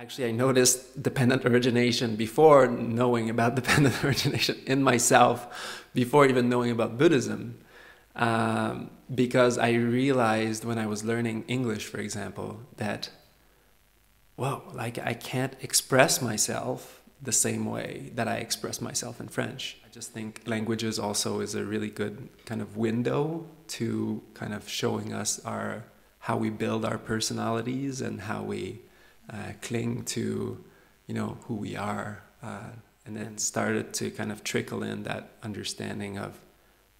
Actually, I noticed dependent origination before knowing about dependent origination in myself, before even knowing about Buddhism, um, because I realized when I was learning English, for example, that, whoa, like I can't express myself the same way that I express myself in French. I just think languages also is a really good kind of window to kind of showing us our how we build our personalities and how we uh, cling to, you know, who we are, uh, and then started to kind of trickle in that understanding of,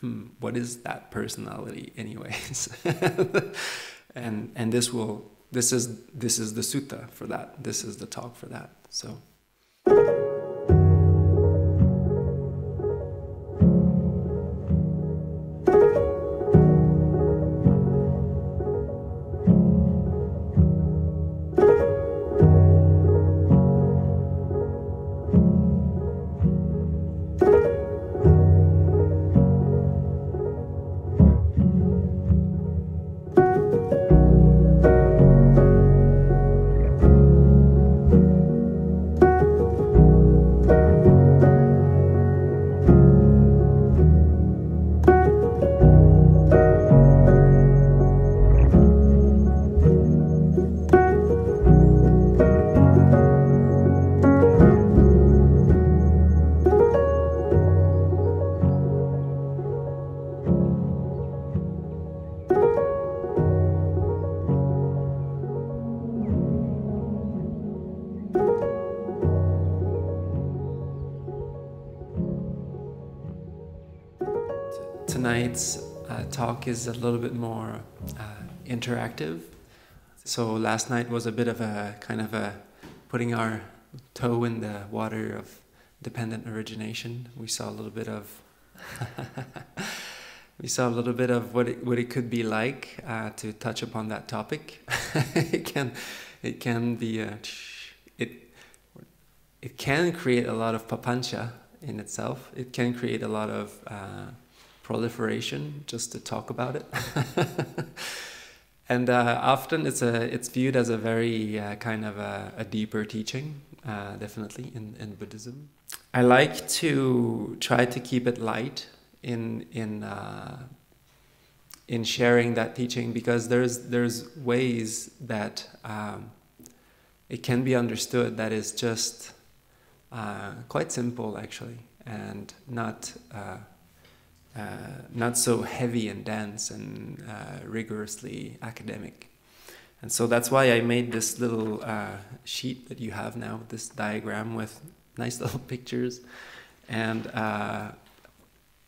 hmm, what is that personality, anyways? and and this will this is this is the sutta for that. This is the talk for that. So. Is a little bit more uh, interactive. So last night was a bit of a kind of a putting our toe in the water of dependent origination. We saw a little bit of we saw a little bit of what it, what it could be like uh, to touch upon that topic. it can it can be a, it it can create a lot of papancha in itself. It can create a lot of uh, proliferation just to talk about it. and uh, often it's a it's viewed as a very uh, kind of a, a deeper teaching, uh, definitely in, in Buddhism. I like to try to keep it light in in uh, in sharing that teaching because there's there's ways that um, it can be understood that is just uh, quite simple actually and not uh, not so heavy and dense and uh, rigorously academic. And so that's why I made this little uh, sheet that you have now, this diagram with nice little pictures. And uh,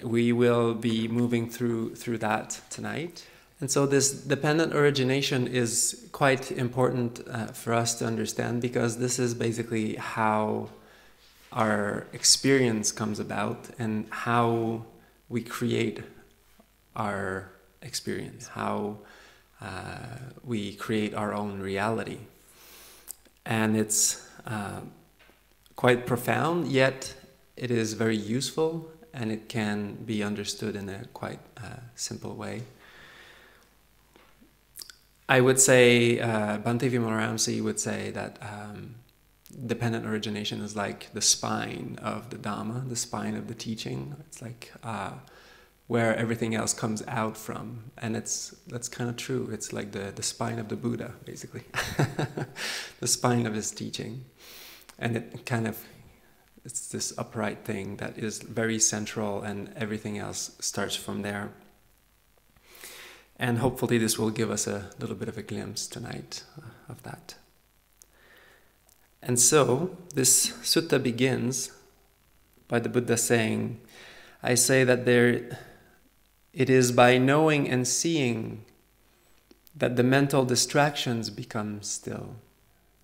we will be moving through, through that tonight. And so this dependent origination is quite important uh, for us to understand because this is basically how our experience comes about and how we create our experience, how uh, we create our own reality. And it's uh, quite profound, yet it is very useful and it can be understood in a quite uh, simple way. I would say, uh, Bhante would say that um, dependent origination is like the spine of the Dhamma, the spine of the teaching. It's like uh, where everything else comes out from, and it's that's kind of true. It's like the the spine of the Buddha, basically, the spine of his teaching, and it kind of it's this upright thing that is very central, and everything else starts from there. And hopefully, this will give us a little bit of a glimpse tonight uh, of that. And so this sutta begins by the Buddha saying, I say that there it is by knowing and seeing that the mental distractions become still,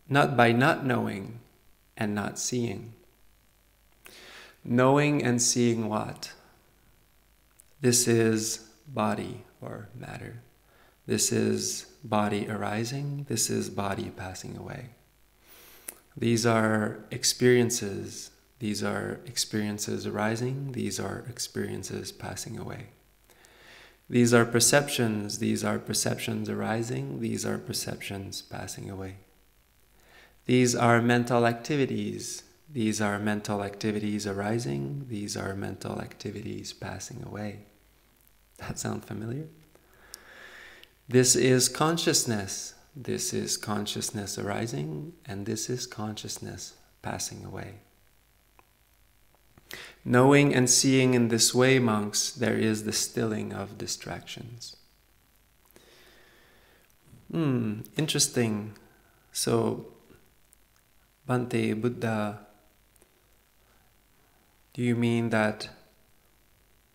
not by not knowing and not seeing. Knowing and seeing what? This is body or matter. This is body arising. This is body passing away. These are experiences. These are experiences arising. These are experiences passing away. These are perceptions. These are perceptions arising. These are perceptions passing away. These are mental activities. These are mental activities arising. These are mental activities passing away. That sound familiar? This is consciousness. This is consciousness arising, and this is consciousness passing away. Knowing and seeing in this way, monks, there is the stilling of distractions. Hmm, interesting. So, Bhante Buddha, do you mean that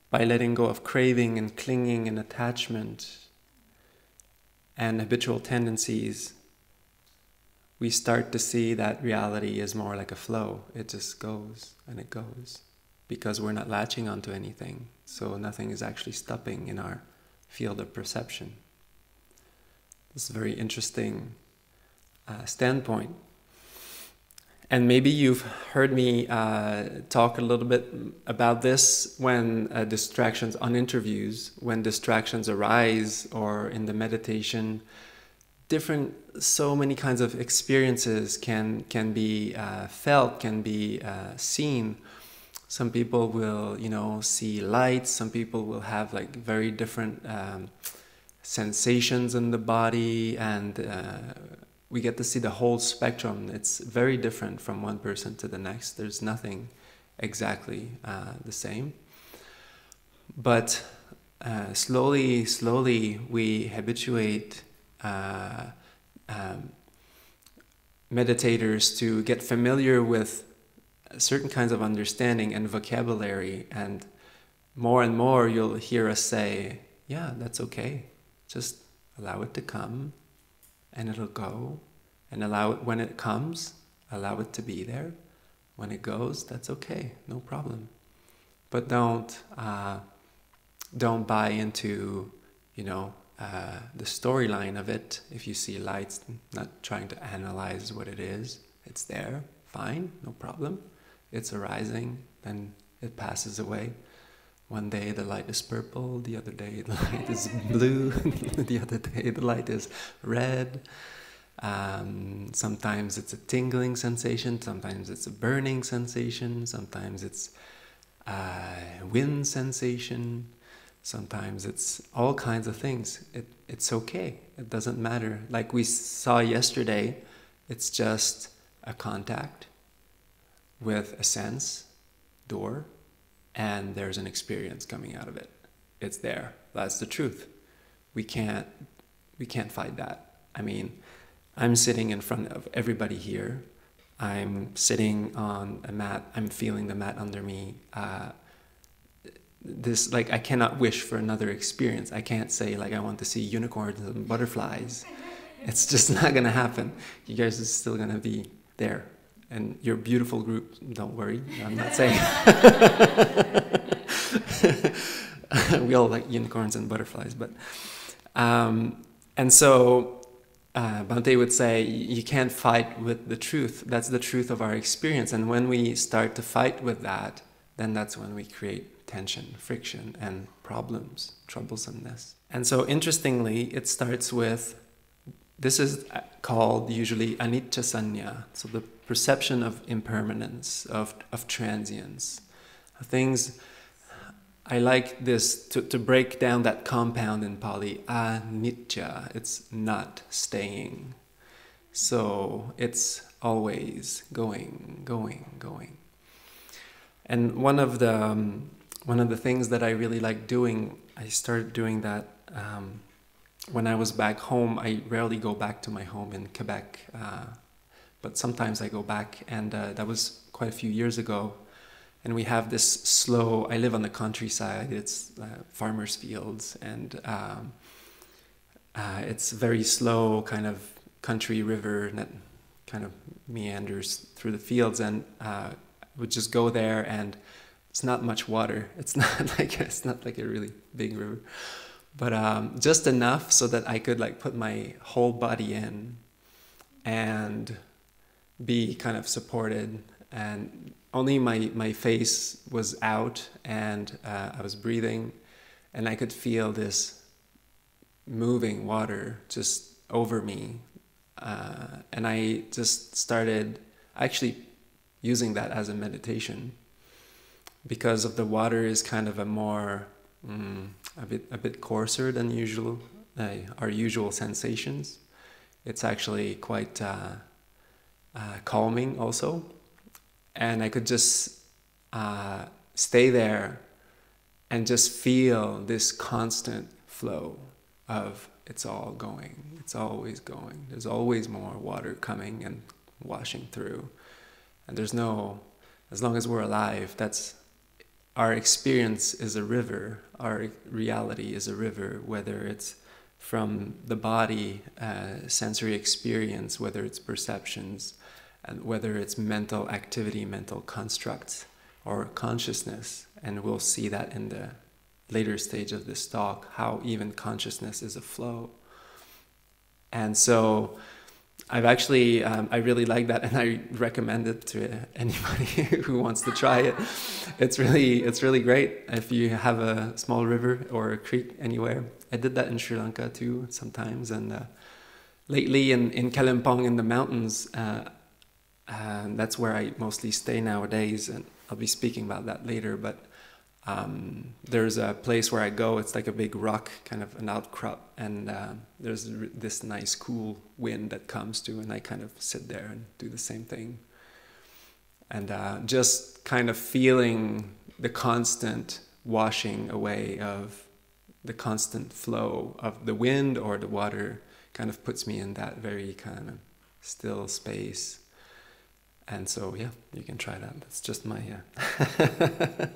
by letting go of craving and clinging and attachment and habitual tendencies, we start to see that reality is more like a flow. It just goes and it goes because we're not latching onto anything. So nothing is actually stopping in our field of perception. This is a very interesting uh, standpoint. And maybe you've heard me uh, talk a little bit about this when uh, distractions on interviews, when distractions arise, or in the meditation. Different, so many kinds of experiences can can be uh, felt, can be uh, seen some people will you know see lights some people will have like very different um, sensations in the body and uh, we get to see the whole spectrum. It's very different from one person to the next. There's nothing exactly uh, the same. But uh, slowly slowly we habituate uh, um, meditators to get familiar with certain kinds of understanding and vocabulary. And more and more you'll hear us say yeah that's okay. Just allow it to come and it'll go. And allow it when it comes allow it to be there. When it goes that's okay no problem. But don't uh, don't buy into you know uh, the storyline of it. If you see lights not trying to analyze what it is it's there fine no problem. It's arising, then it passes away. One day the light is purple, the other day the light is blue, the other day the light is red. Um, sometimes it's a tingling sensation, sometimes it's a burning sensation, sometimes it's a wind sensation, sometimes it's all kinds of things. It, it's okay, it doesn't matter. Like we saw yesterday, it's just a contact with a sense door and there's an experience coming out of it. It's there. That's the truth. We can't we can't fight that. I mean, I'm sitting in front of everybody here. I'm sitting on a mat. I'm feeling the mat under me. Uh, this like I cannot wish for another experience. I can't say like I want to see unicorns and butterflies. It's just not gonna happen. You guys are still gonna be there and your beautiful group, don't worry, I'm not saying. we all like unicorns and butterflies, but. Um, and so uh, Bhante would say, you can't fight with the truth. That's the truth of our experience. And when we start to fight with that, then that's when we create tension, friction, and problems, troublesomeness. And so, interestingly, it starts with this is called usually anicca sañña, so the perception of impermanence, of, of transience. Things, I like this to, to break down that compound in Pali, anicca, it's not staying. So it's always going, going, going. And one of the um, one of the things that I really like doing, I started doing that um, when I was back home, I rarely go back to my home in Quebec, uh, but sometimes I go back, and uh, that was quite a few years ago. And we have this slow. I live on the countryside. It's uh, farmers' fields, and um, uh, it's very slow, kind of country river that kind of meanders through the fields. And uh, would just go there, and it's not much water. It's not like it's not like a really big river but um, just enough so that I could like put my whole body in and be kind of supported. And only my, my face was out and uh, I was breathing. And I could feel this moving water just over me. Uh, and I just started actually using that as a meditation because of the water is kind of a more mm, a bit a bit coarser than usual uh, our usual sensations. It's actually quite uh, uh, calming also, and I could just uh, stay there and just feel this constant flow of it's all going, it's always going. There's always more water coming and washing through, and there's no as long as we're alive, that's our experience is a river, our reality is a river, whether it's from the body, uh, sensory experience, whether it's perceptions, and whether it's mental activity, mental constructs, or consciousness. And we'll see that in the later stage of this talk, how even consciousness is a flow. And so, I've actually um, I really like that, and I recommend it to anybody who wants to try it. It's really it's really great if you have a small river or a creek anywhere. I did that in Sri Lanka too sometimes, and uh, lately in in Kalimpong in the mountains, uh, uh, that's where I mostly stay nowadays, and I'll be speaking about that later. But um, there's a place where I go. It's like a big rock, kind of an outcrop, and uh, there's this nice cool wind that comes to, and I kind of sit there and do the same thing, and uh, just kind of feeling the constant washing away of the constant flow of the wind or the water, kind of puts me in that very kind of still space and so, yeah, you can try that. That's just my uh,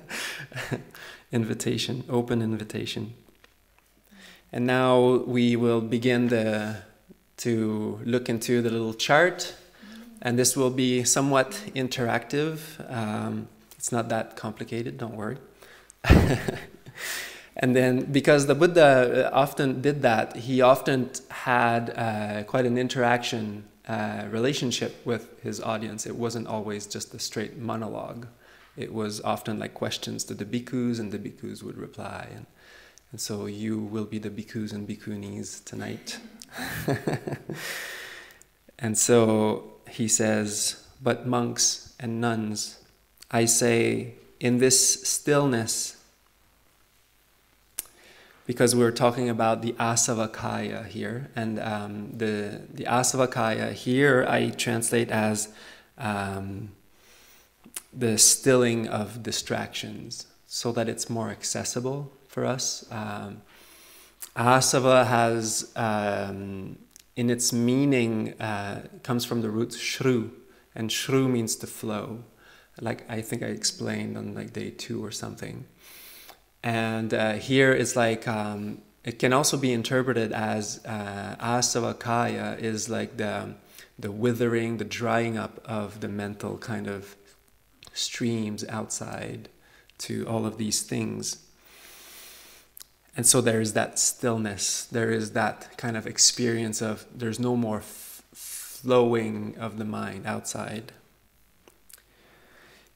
invitation, open invitation. And now we will begin the, to look into the little chart. And this will be somewhat interactive. Um, it's not that complicated, don't worry. and then, because the Buddha often did that, he often had uh, quite an interaction uh, relationship with his audience. It wasn't always just a straight monologue. It was often like questions to the bhikkhus, and the bhikkhus would reply. And, and so you will be the bhikkhus and bhikkhunis tonight. and so he says, But monks and nuns, I say, in this stillness, because we're talking about the Asavakkhaya here, and um, the the Asavakkhaya here I translate as um, the stilling of distractions, so that it's more accessible for us. Um, asava has, um, in its meaning, uh, comes from the root shru, and shru means to flow. Like I think I explained on like day two or something. And uh, here is like, um, it can also be interpreted as uh, asavakkhaya is like the, the withering, the drying up of the mental kind of streams outside to all of these things. And so there is that stillness, there is that kind of experience of there's no more flowing of the mind outside.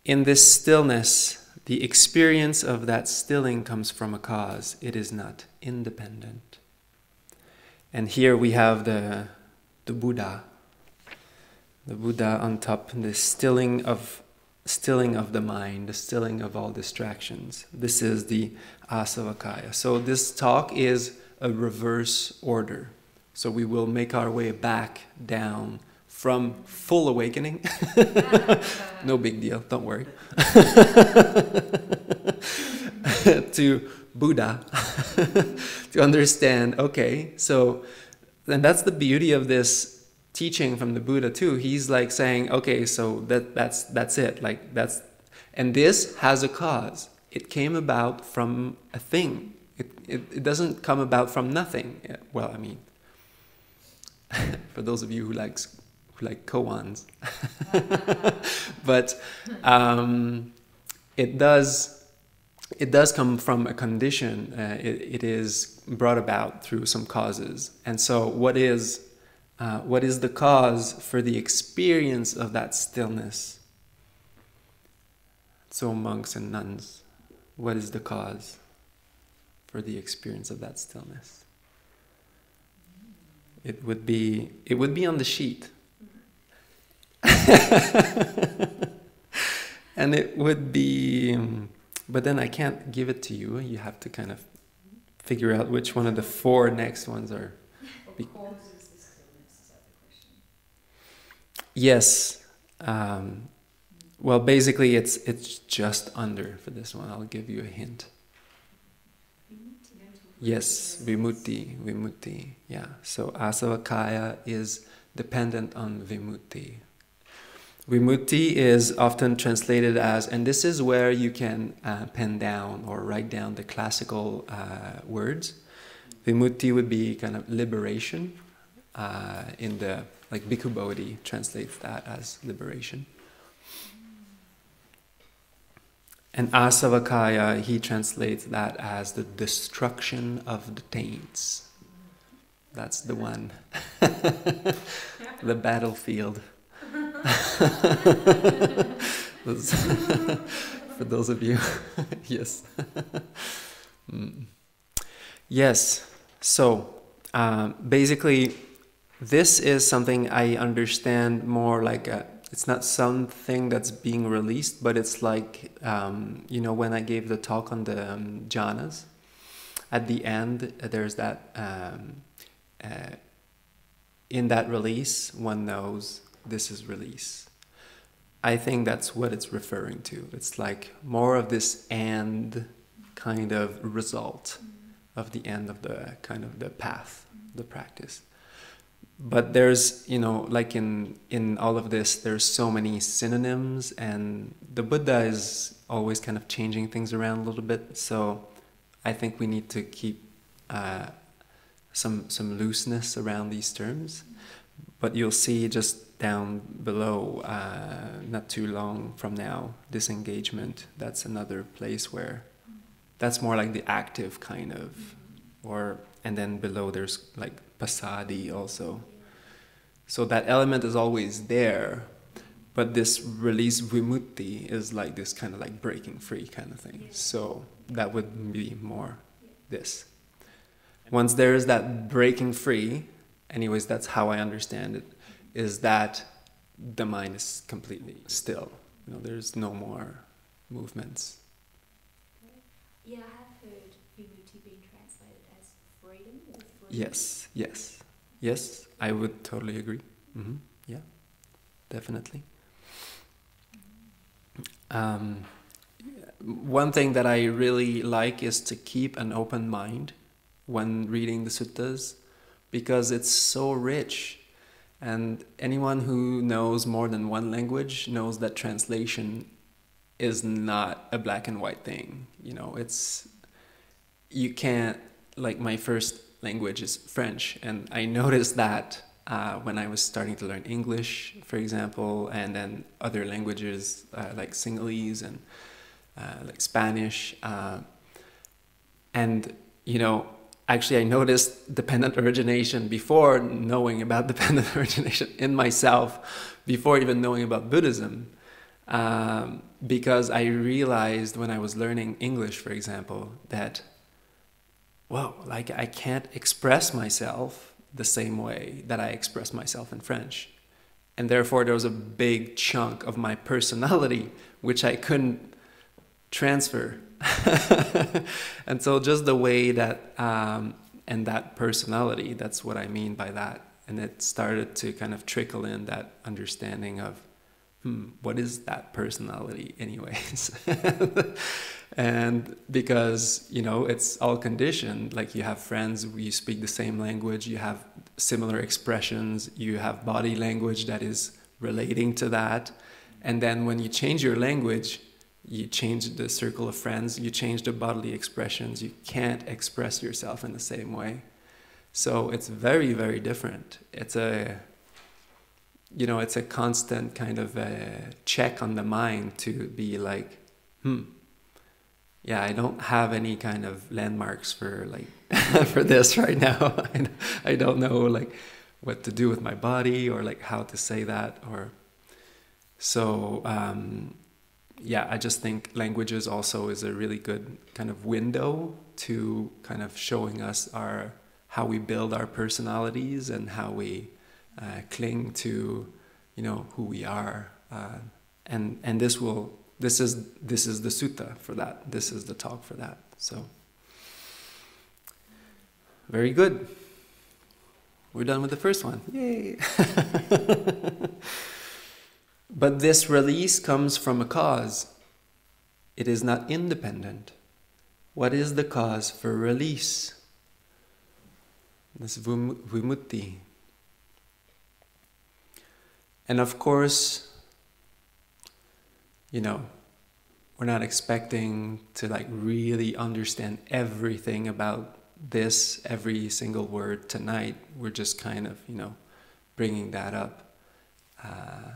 In this stillness, the experience of that stilling comes from a cause, it is not independent. And here we have the, the Buddha, the Buddha on top, the stilling of stilling of the mind, the stilling of all distractions. This is the Asavakkhaya. So this talk is a reverse order. So we will make our way back down from full awakening. no big deal, don't worry. to Buddha to understand, okay, so and that's the beauty of this teaching from the Buddha too. He's like saying, okay, so that that's that's it. Like that's and this has a cause. It came about from a thing. It, it, it doesn't come about from nothing. Well, I mean, for those of you who likes like koans. but um, it does it does come from a condition. Uh, it, it is brought about through some causes. And so, what is uh, what is the cause for the experience of that stillness? So, monks and nuns, what is the cause for the experience of that stillness? it would be it would be on the sheet. and it would be but then I can't give it to you. You have to kind of figure out which one of the four next ones are. Be- yes. Um, well, basically, it's it's just under for this one. I'll give you a hint. Yes, vimutti, vimutti. Yeah. So asavakkhaya is dependent on vimutti. Vimutti is often translated as, and this is where you can uh, pen down or write down the classical uh, words. Vimutti would be kind of liberation. Uh, in the like Bhikkhu Bodhi translates that as liberation. And Asavakkhaya, he translates that as the destruction of the taints. That's the one. the battlefield. For those of you, yes. Mm. Yes, so um, basically, this is something I understand more like a it's not something that's being released, but it's like um, you know when I gave the talk on the um, jhanas, at the end uh, there's that um, uh, in that release one knows this is release. I think that's what it's referring to. It's like more of this and kind of result of the end of the kind of the path, the practice. But there's you know like in in all of this there's so many synonyms and the buddha is always kind of changing things around a little bit. So i think we need to keep uh, some some looseness around these terms but you'll see just down below uh, not too long from now disengagement that's another place where that's more like the active kind of or and then below there's like passaddhi also so that element is always there, but this release vimutti is like this kind of like breaking free kind of thing. So that would be more this. Once there is that breaking free, anyways, that's how I understand it, is that the mind is completely still. You know, there's no more movements. Yeah, I have heard vimutti being translated as freedom. freedom. Yes, yes. Yes, I would totally agree. Mm-hmm. Yeah, definitely. Um, one thing that I really like is to keep an open mind when reading the suttas because it's so rich. And anyone who knows more than one language knows that translation is not a black and white thing. You know, it's, you can't, like, my first language is French. And I noticed that uh, when I was starting to learn English, for example, and then other languages uh, like Sinhalese and uh, like Spanish. Uh, and, you know, actually, I noticed dependent origination before knowing about dependent origination in myself, before even knowing about Buddhism. Um, because I realized when I was learning English, for example, that whoa, like I can't express myself the same way that I express myself in French. And therefore, there was a big chunk of my personality which I couldn't transfer. and so, just the way that, um, and that personality, that's what I mean by that. And it started to kind of trickle in that understanding of, hmm, what is that personality, anyways? and because you know it's all conditioned like you have friends you speak the same language you have similar expressions you have body language that is relating to that and then when you change your language you change the circle of friends you change the bodily expressions you can't express yourself in the same way so it's very very different it's a you know it's a constant kind of a check on the mind to be like hmm yeah, I don't have any kind of landmarks for like for this right now. I don't know like what to do with my body or like how to say that or so um, yeah, I just think languages also is a really good kind of window to kind of showing us our how we build our personalities and how we uh, cling to, you know, who we are. Uh, and and this will this is this is the sutta for that. This is the talk for that. So very good. We're done with the first one. Yay! but this release comes from a cause. It is not independent. What is the cause for release? This vimutti. And of course, you know, we're not expecting to like really understand everything about this every single word tonight. We're just kind of, you know, bringing that up. Uh,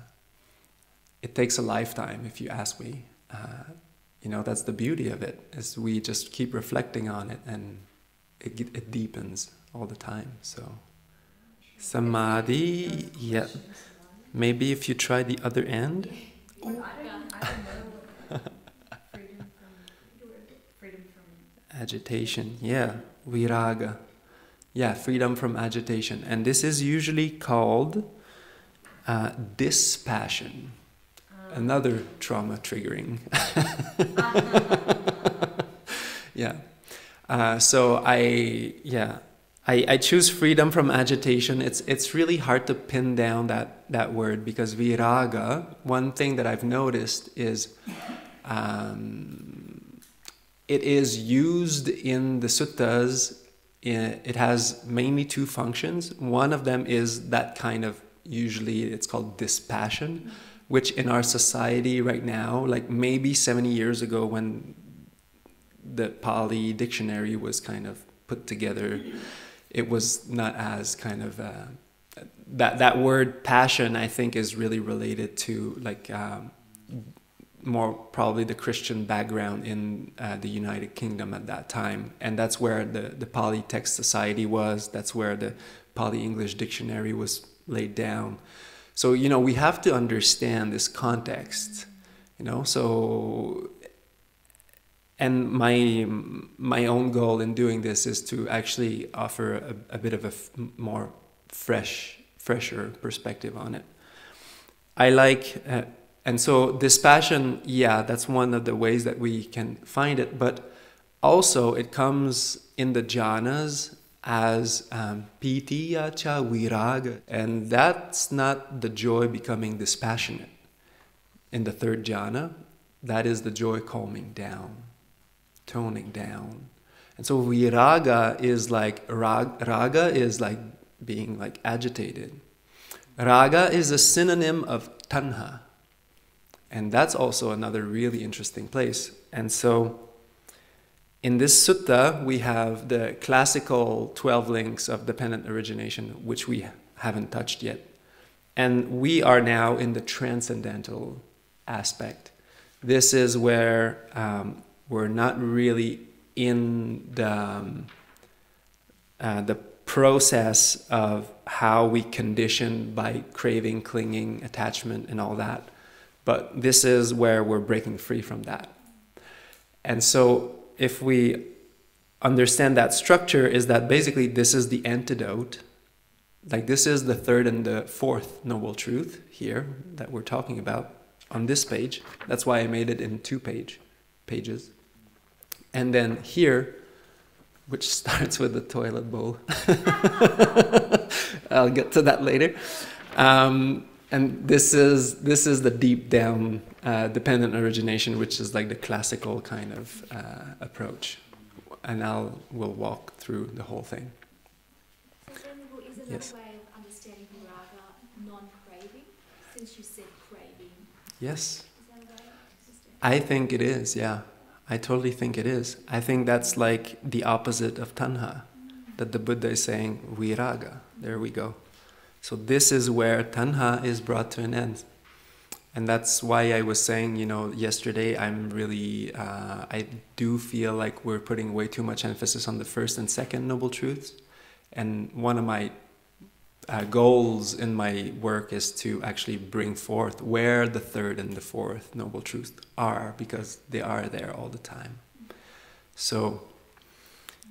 it takes a lifetime, if you ask me. Uh, you know, that's the beauty of it, is we just keep reflecting on it and it, it deepens all the time. So, samadhi, yeah. Maybe if you try the other end. Agitation, yeah viraga. Yeah, freedom from agitation. And this is usually called uh, dispassion. Another trauma triggering. yeah. Uh, so I, yeah, I, I choose freedom from agitation. It's, it's really hard to pin down that, that word because viraga, one thing that I've noticed is um, it is used in the suttas. It has mainly two functions. One of them is that kind of usually it's called dispassion, which in our society right now, like maybe 70 years ago when the Pali dictionary was kind of put together, it was not as kind of uh, that that word passion. I think is really related to like um, more probably the Christian background in uh, the United Kingdom at that time. And that's where the, the Pali Text Society was, that's where the Pali English Dictionary was laid down. So, you know, we have to understand this context, you know, so. And my my own goal in doing this is to actually offer a, a bit of a more fresh, fresher perspective on it. I like uh, and so dispassion, yeah, that's one of the ways that we can find it. But also, it comes in the jhanas as um, pitiya cha viraga, and that's not the joy becoming dispassionate. In the third jhana, that is the joy calming down, toning down. And so viraga is like rag, raga is like being like agitated. Raga is a synonym of tanha. And that's also another really interesting place. And so in this sutta, we have the classical 12 links of dependent origination, which we haven't touched yet. And we are now in the transcendental aspect. This is where um, we're not really in the, um, uh, the process of how we condition by craving, clinging, attachment, and all that. But this is where we're breaking free from that. And so if we understand that structure is that basically this is the antidote like this is the third and the fourth noble truth here that we're talking about on this page. That's why i made it in two page pages. And then here which starts with the toilet bowl. I'll get to that later. Um, and this is this is the deep down uh, dependent origination, which is like the classical kind of uh, approach. And I'll we'll walk through the whole thing. So then, is another yes. way of understanding raga non-craving, since you said craving? Yes. I think it is. Yeah, I totally think it is. I think that's like the opposite of tanha, that the Buddha is saying viraga. There we go. So this is where tanha is brought to an end. And that's why I was saying, you know, yesterday I'm really, uh, I do feel like we're putting way too much emphasis on the first and second noble truths. And one of my uh, goals in my work is to actually bring forth where the third and the fourth noble truths are, because they are there all the time. So,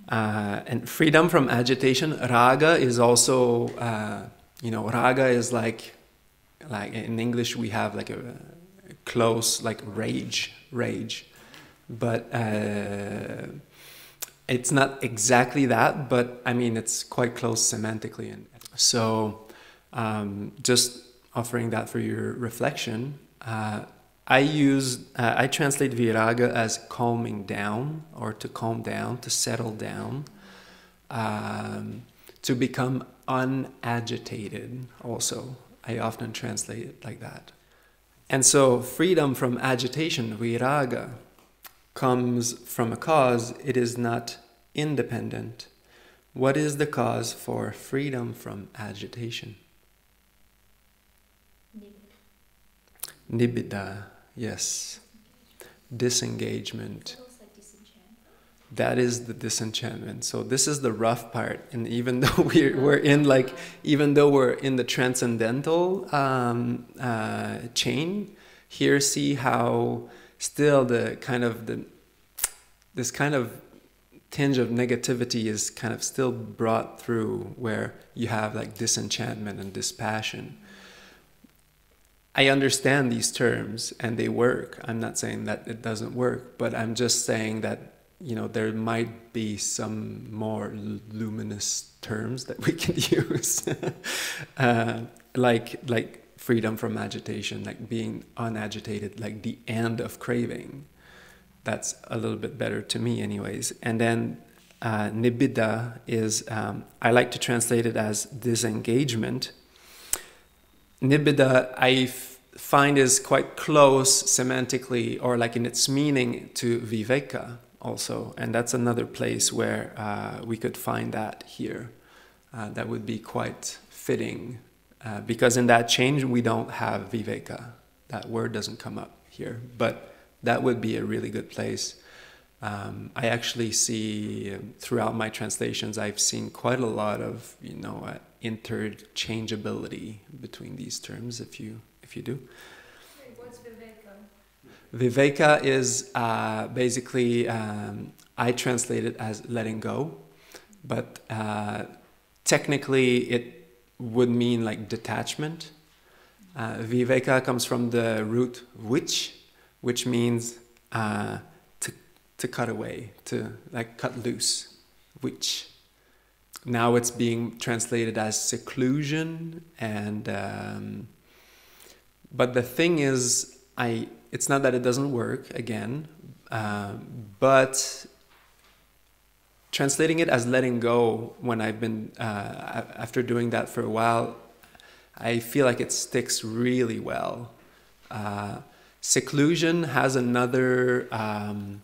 Uh, and freedom from agitation. Raga is also, uh, you know, raga is like, like in English we have like a, a close like rage, rage, but uh, it's not exactly that. But I mean, it's quite close semantically, and so um, just offering that for your reflection. Uh, I use, uh, I translate viraga as calming down or to calm down, to settle down, um, to become unagitated also. I often translate it like that. And so freedom from agitation, viraga, comes from a cause, it is not independent. What is the cause for freedom from agitation? Nibbida, yes. Disengagement. That is the disenchantment. So this is the rough part, and even though we're we're in like, even though we're in the transcendental um, uh, chain, here see how still the kind of the this kind of tinge of negativity is kind of still brought through, where you have like disenchantment and dispassion I understand these terms and they work. I'm not saying that it doesn't work, but I'm just saying that you know there might be some more luminous terms that we can use, uh, like like freedom from agitation, like being unagitated, like the end of craving. That's a little bit better to me, anyways. And then uh, nibbida is um, I like to translate it as disengagement Nibbida I find is quite close semantically or like in its meaning to Viveka also. And that's another place where uh, we could find that here. Uh, that would be quite fitting uh, because in that change we don't have Viveka. That word doesn't come up here, but that would be a really good place. Um, I actually see um, throughout my translations, I've seen quite a lot of, you know, uh, interchangeability between these terms if you if you do. Viveka is uh, basically um, I translate it as letting go, but uh, technically it would mean like detachment. Uh, viveka comes from the root which, which means uh, to to cut away, to like cut loose, which now it's being translated as seclusion and um, but the thing is i it's not that it doesn't work again uh, but translating it as letting go when i've been uh, after doing that for a while i feel like it sticks really well uh, seclusion has another um,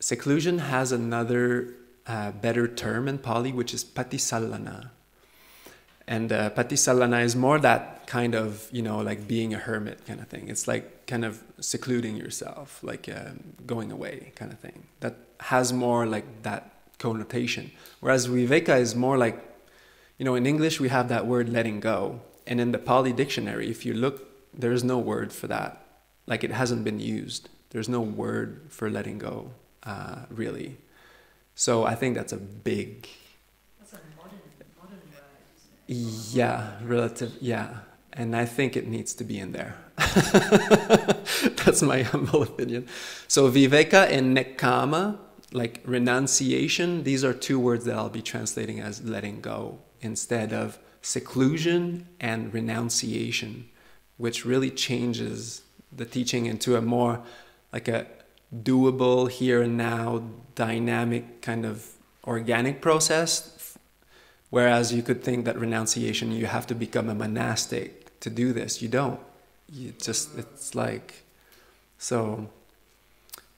seclusion has another uh, better term in Pali, which is patisallana. And uh, patisallana is more that kind of, you know, like being a hermit kind of thing. It's like kind of secluding yourself, like um, going away kind of thing. That has more like that connotation. Whereas viveka is more like, you know, in English we have that word letting go. And in the Pali dictionary, if you look, there's no word for that. Like it hasn't been used. There's no word for letting go, uh, really. So I think that's a big. That's a modern, modern word. Yeah, relative. Yeah, and I think it needs to be in there. that's my humble opinion. So viveka and nekkhamma, like renunciation, these are two words that I'll be translating as letting go instead of seclusion and renunciation, which really changes the teaching into a more like a doable here and now dynamic kind of organic process. Whereas you could think that renunciation you have to become a monastic to do this. You don't you just it's like so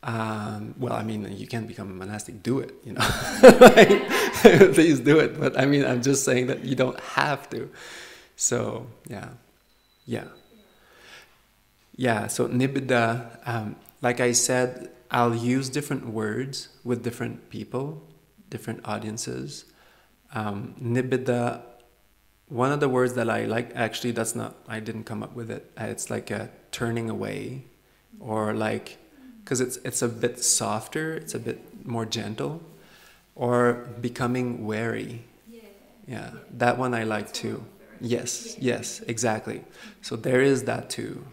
um, well i mean you can become a monastic do it you know? Please do it but i mean i'm just saying that you don't have to. So yeah yeah. Yeah so nibbida um, like I said, I'll use different words with different people, different audiences. Um, nibbida, one of the words that I like, actually, that's not, I didn't come up with it. Uh, it's like a turning away, or like, because it's, it's a bit softer, it's a bit more gentle. or becoming wary. Yeah. Yeah, that one I like too. Yes, yes, exactly. So there is that too.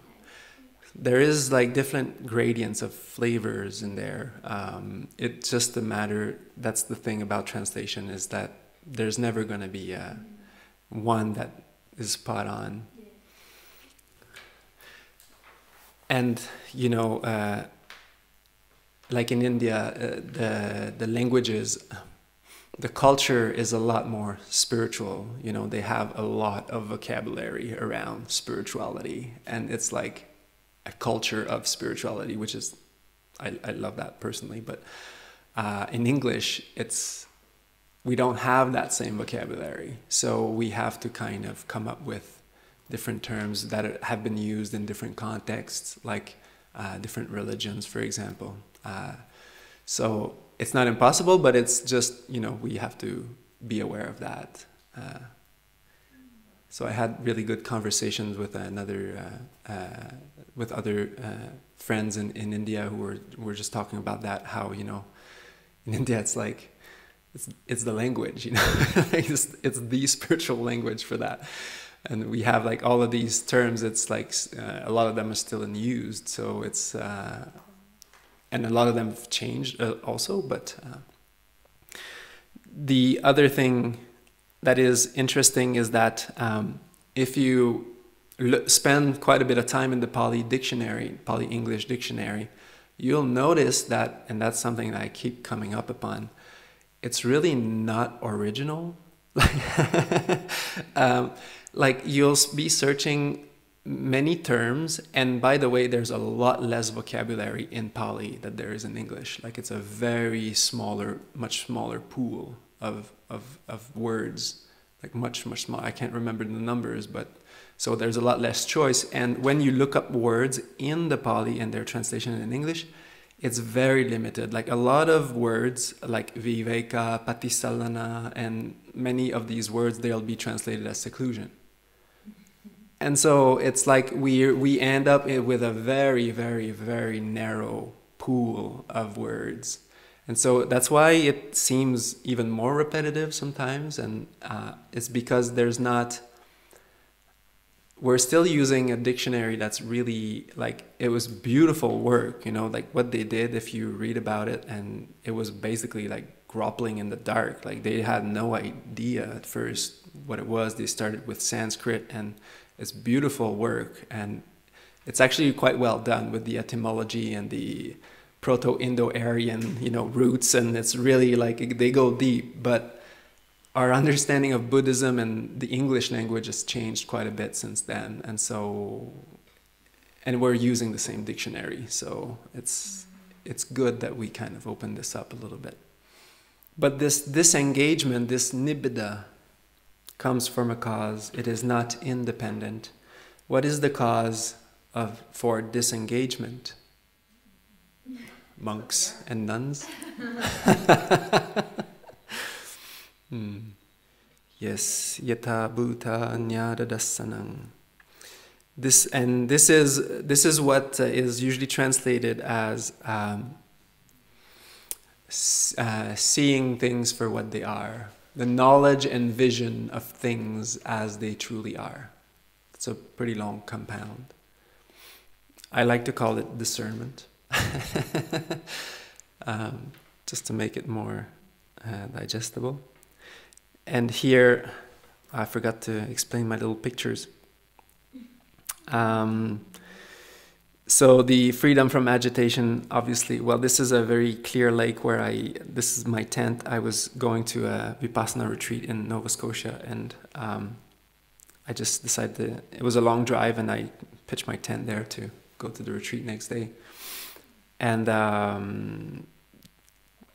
There is like different gradients of flavors in there. Um, it's just a matter. That's the thing about translation is that there's never going to be a, one that is spot on. And you know, uh, like in India, uh, the the languages, the culture is a lot more spiritual. You know, they have a lot of vocabulary around spirituality, and it's like a culture of spirituality, which is, I, I love that personally. But uh, in English, it's we don't have that same vocabulary, so we have to kind of come up with different terms that have been used in different contexts, like uh, different religions, for example. Uh, so it's not impossible, but it's just you know we have to be aware of that. Uh, so I had really good conversations with another uh, uh, with other uh, friends in, in India who were were just talking about that how you know in India it's like it's it's the language you know? It's, it's the spiritual language for that. And we have like all of these terms it's like uh, a lot of them are still in use so it's uh, and a lot of them have changed uh, also but uh, the other thing that is interesting is that um, if you spend quite a bit of time in the Pali dictionary Pali English dictionary you'll notice that and that's something that I keep coming up upon it's really not original. Um, like you'll be searching many terms and by the way there's a lot less vocabulary in pali that there is in english. Like it's a very smaller much smaller pool of of, of words. Like much much smaller i can't remember the numbers but so there's a lot less choice. And when you look up words in the pali and their translation in english it's very limited. Like a lot of words like viveka patisallana and many of these words they'll be translated as seclusion. And so it's like we we end up with a very very very narrow pool of words. And so that's why it seems even more repetitive sometimes and uh, it's because there's not we're still using a dictionary that's really like it was beautiful work you know like what they did if you read about it and it was basically like grappling in the dark. Like they had no idea at first what it was. They started with sanskrit and it's beautiful work and it's actually quite well done with the etymology and the proto-indo-aryan you know roots and it's really like they go deep but our understanding of buddhism and the english language has changed quite a bit since then and so and we're using the same dictionary so it's it's good that we kind of open this up a little bit but this disengagement this nibbida comes from a cause. It is not independent. What is the cause of for disengagement? Monks and nuns. hmm. Yes, yata bhuta nyadadasanang. This and this is this is what uh, usually translated as um, uh, seeing things for what they are the knowledge and vision of things as they truly are. It's a pretty long compound. I like to call it discernment, um, just to make it more uh, digestible. And here, I forgot to explain my little pictures. Um, so the freedom from agitation obviously well this is a very clear lake where i this is my tent i was going to a vipassana retreat in nova scotia and um, i just decided to, it was a long drive and i pitched my tent there to go to the retreat next day and um,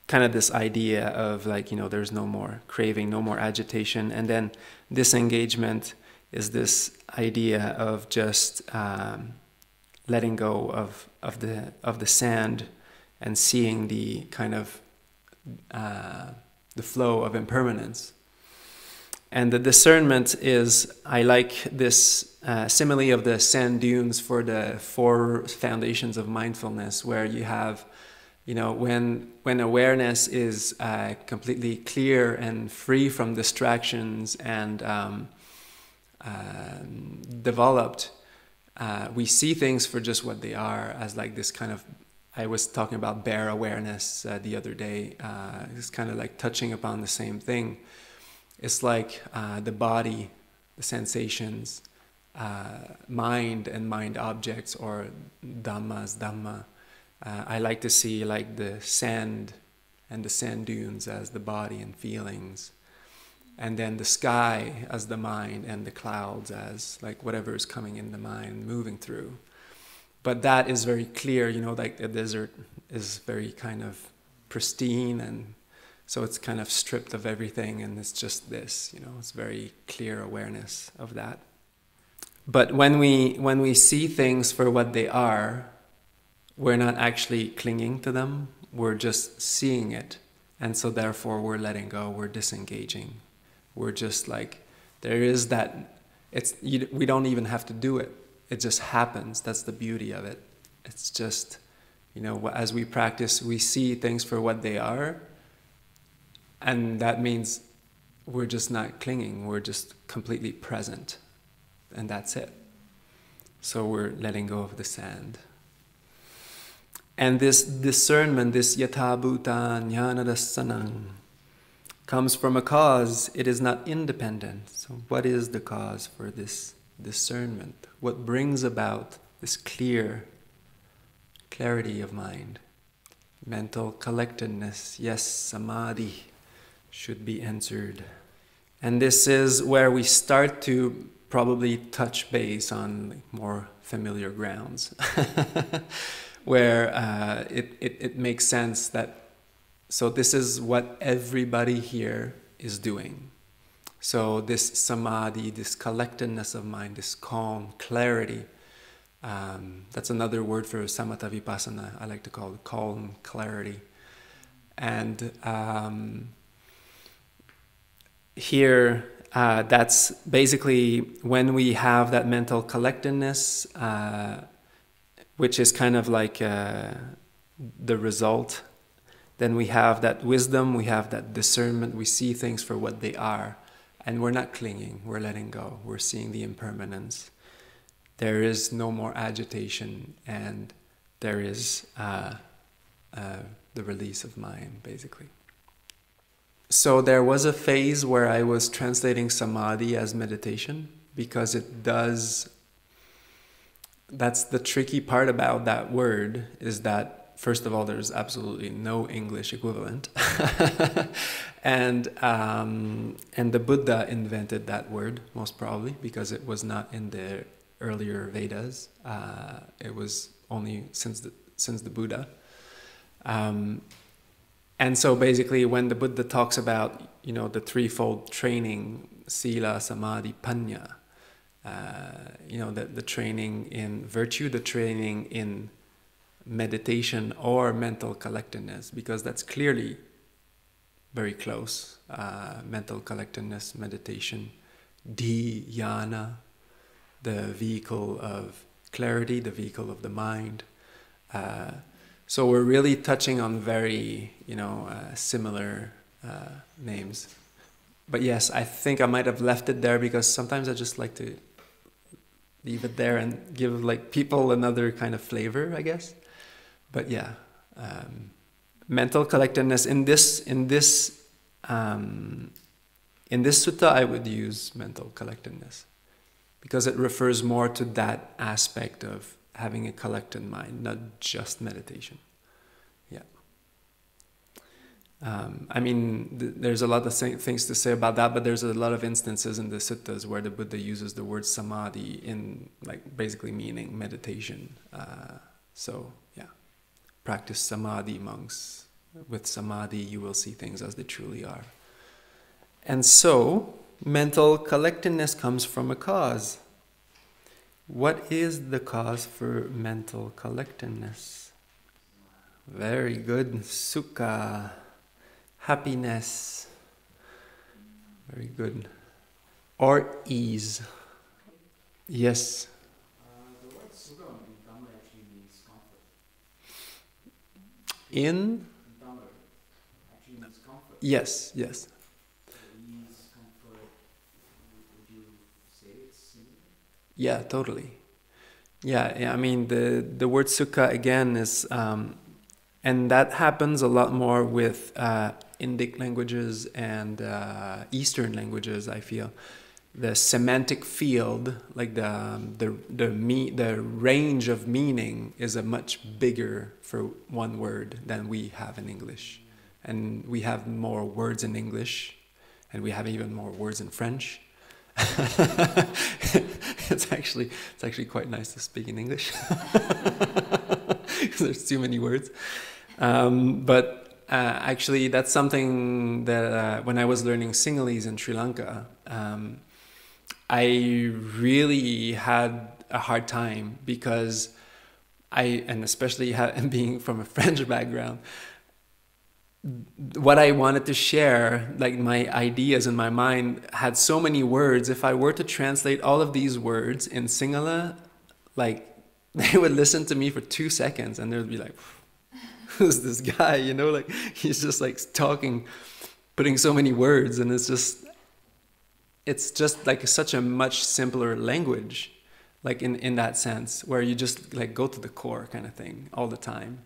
kind of this idea of like you know there's no more craving no more agitation and then disengagement is this idea of just um, letting go of, of the of the sand and seeing the kind of uh, the flow of impermanence. And the discernment is I like this uh, simile of the sand dunes for the four foundations of mindfulness, where you have You know, when when awareness is uh, completely clear and free from distractions and um, uh, developed, uh, we see things for just what they are, as like this kind of. I was talking about bare awareness uh, the other day. Uh, it's kind of like touching upon the same thing. It's like uh, the body, the sensations, mind and mind objects, or dhammas, dhamma uh, I like to see like the sand and the sand dunes as the body and feelings, and then the sky as the mind and the clouds as like whatever is coming in the mind moving through. But that is very clear, you know, like the desert is very kind of pristine and so it's kind of stripped of everything and it's just this, you know, it's very clear awareness of that. But when we when we see things for what they are, we're not actually clinging to them, we're just seeing it. And so, therefore, we're letting go, we're disengaging. We're just like, there is that, it's, you, we don't even have to do it. It just happens. That's the beauty of it. It's just, you know, as we practice, we see things for what they are. And that means we're just not clinging, we're just completely present. And that's it. So we're letting go of the sand. And this discernment, this yatha bhuta jnanadasanam, comes from a cause. It is not independent. So, what is the cause for this discernment? What brings about this clear clarity of mind? Mental collectedness, yes, samadhi should be answered. And this is where we start to probably touch base on more familiar grounds. where uh, it, it, it makes sense that so this is what everybody here is doing. So this samadhi, this collectedness of mind, this calm, clarity, um, that's another word for samatha vipassana. I like to call it calm clarity. And um, here, uh, that's basically when we have that mental collectedness. Uh, which is kind of like uh, the result. Then we have that wisdom, we have that discernment, we see things for what they are, and we're not clinging, we're letting go, we're seeing the impermanence. There is no more agitation, and there is uh, uh, the release of mind, basically. So there was a phase where I was translating samadhi as meditation because it does that's the tricky part about that word is that first of all there's absolutely no english equivalent. And um, and the buddha invented that word most probably because it was not in the earlier vedas. Uh, it was only since the since the buddha. Um, and so basically when the buddha talks about you know the threefold training sila samadhi panya you know, the, the training in virtue, the training in meditation or mental collectedness, because that's clearly very close. Uh, mental collectedness, meditation, dhyana, the vehicle of clarity, the vehicle of the mind. Uh, so we're really touching on very, you know, uh, similar uh, names. But yes, I think I might have left it there because sometimes I just like to leave it there and give like people another kind of flavor, I guess. But yeah, um, mental collectedness in this in this um, in this sutta, I would use mental collectedness because it refers more to that aspect of having a collected mind, not just meditation. Um, I mean, th- there's a lot of th- things to say about that, but there's a lot of instances in the suttas where the Buddha uses the word samadhi in, like, basically meaning meditation. Uh, so, yeah, practice samadhi, monks. With samadhi, you will see things as they truly are. And so, mental collectedness comes from a cause. What is the cause for mental collectedness? Very good, sukha happiness. Very good. Or ease. Yes. In? Yes, yes. Yeah, totally. Yeah, yeah. I mean, the the word sukha again is, um, and that happens a lot more with uh, Indic languages and uh, Eastern languages. I feel the semantic field, like the um, the the me the range of meaning, is a much bigger for one word than we have in English, and we have more words in English, and we have even more words in French. it's actually it's actually quite nice to speak in English because there's too many words. Um, but uh, actually, that's something that uh, when I was learning Sinhalese in Sri Lanka, um, I really had a hard time because I, and especially being from a French background, what I wanted to share, like my ideas in my mind, had so many words. If I were to translate all of these words in Sinhala, like they would listen to me for two seconds and they would be like, "Who's this guy?" You know, like he's just like talking, putting so many words, and it's just, it's just like such a much simpler language, like in in that sense, where you just like go to the core kind of thing all the time.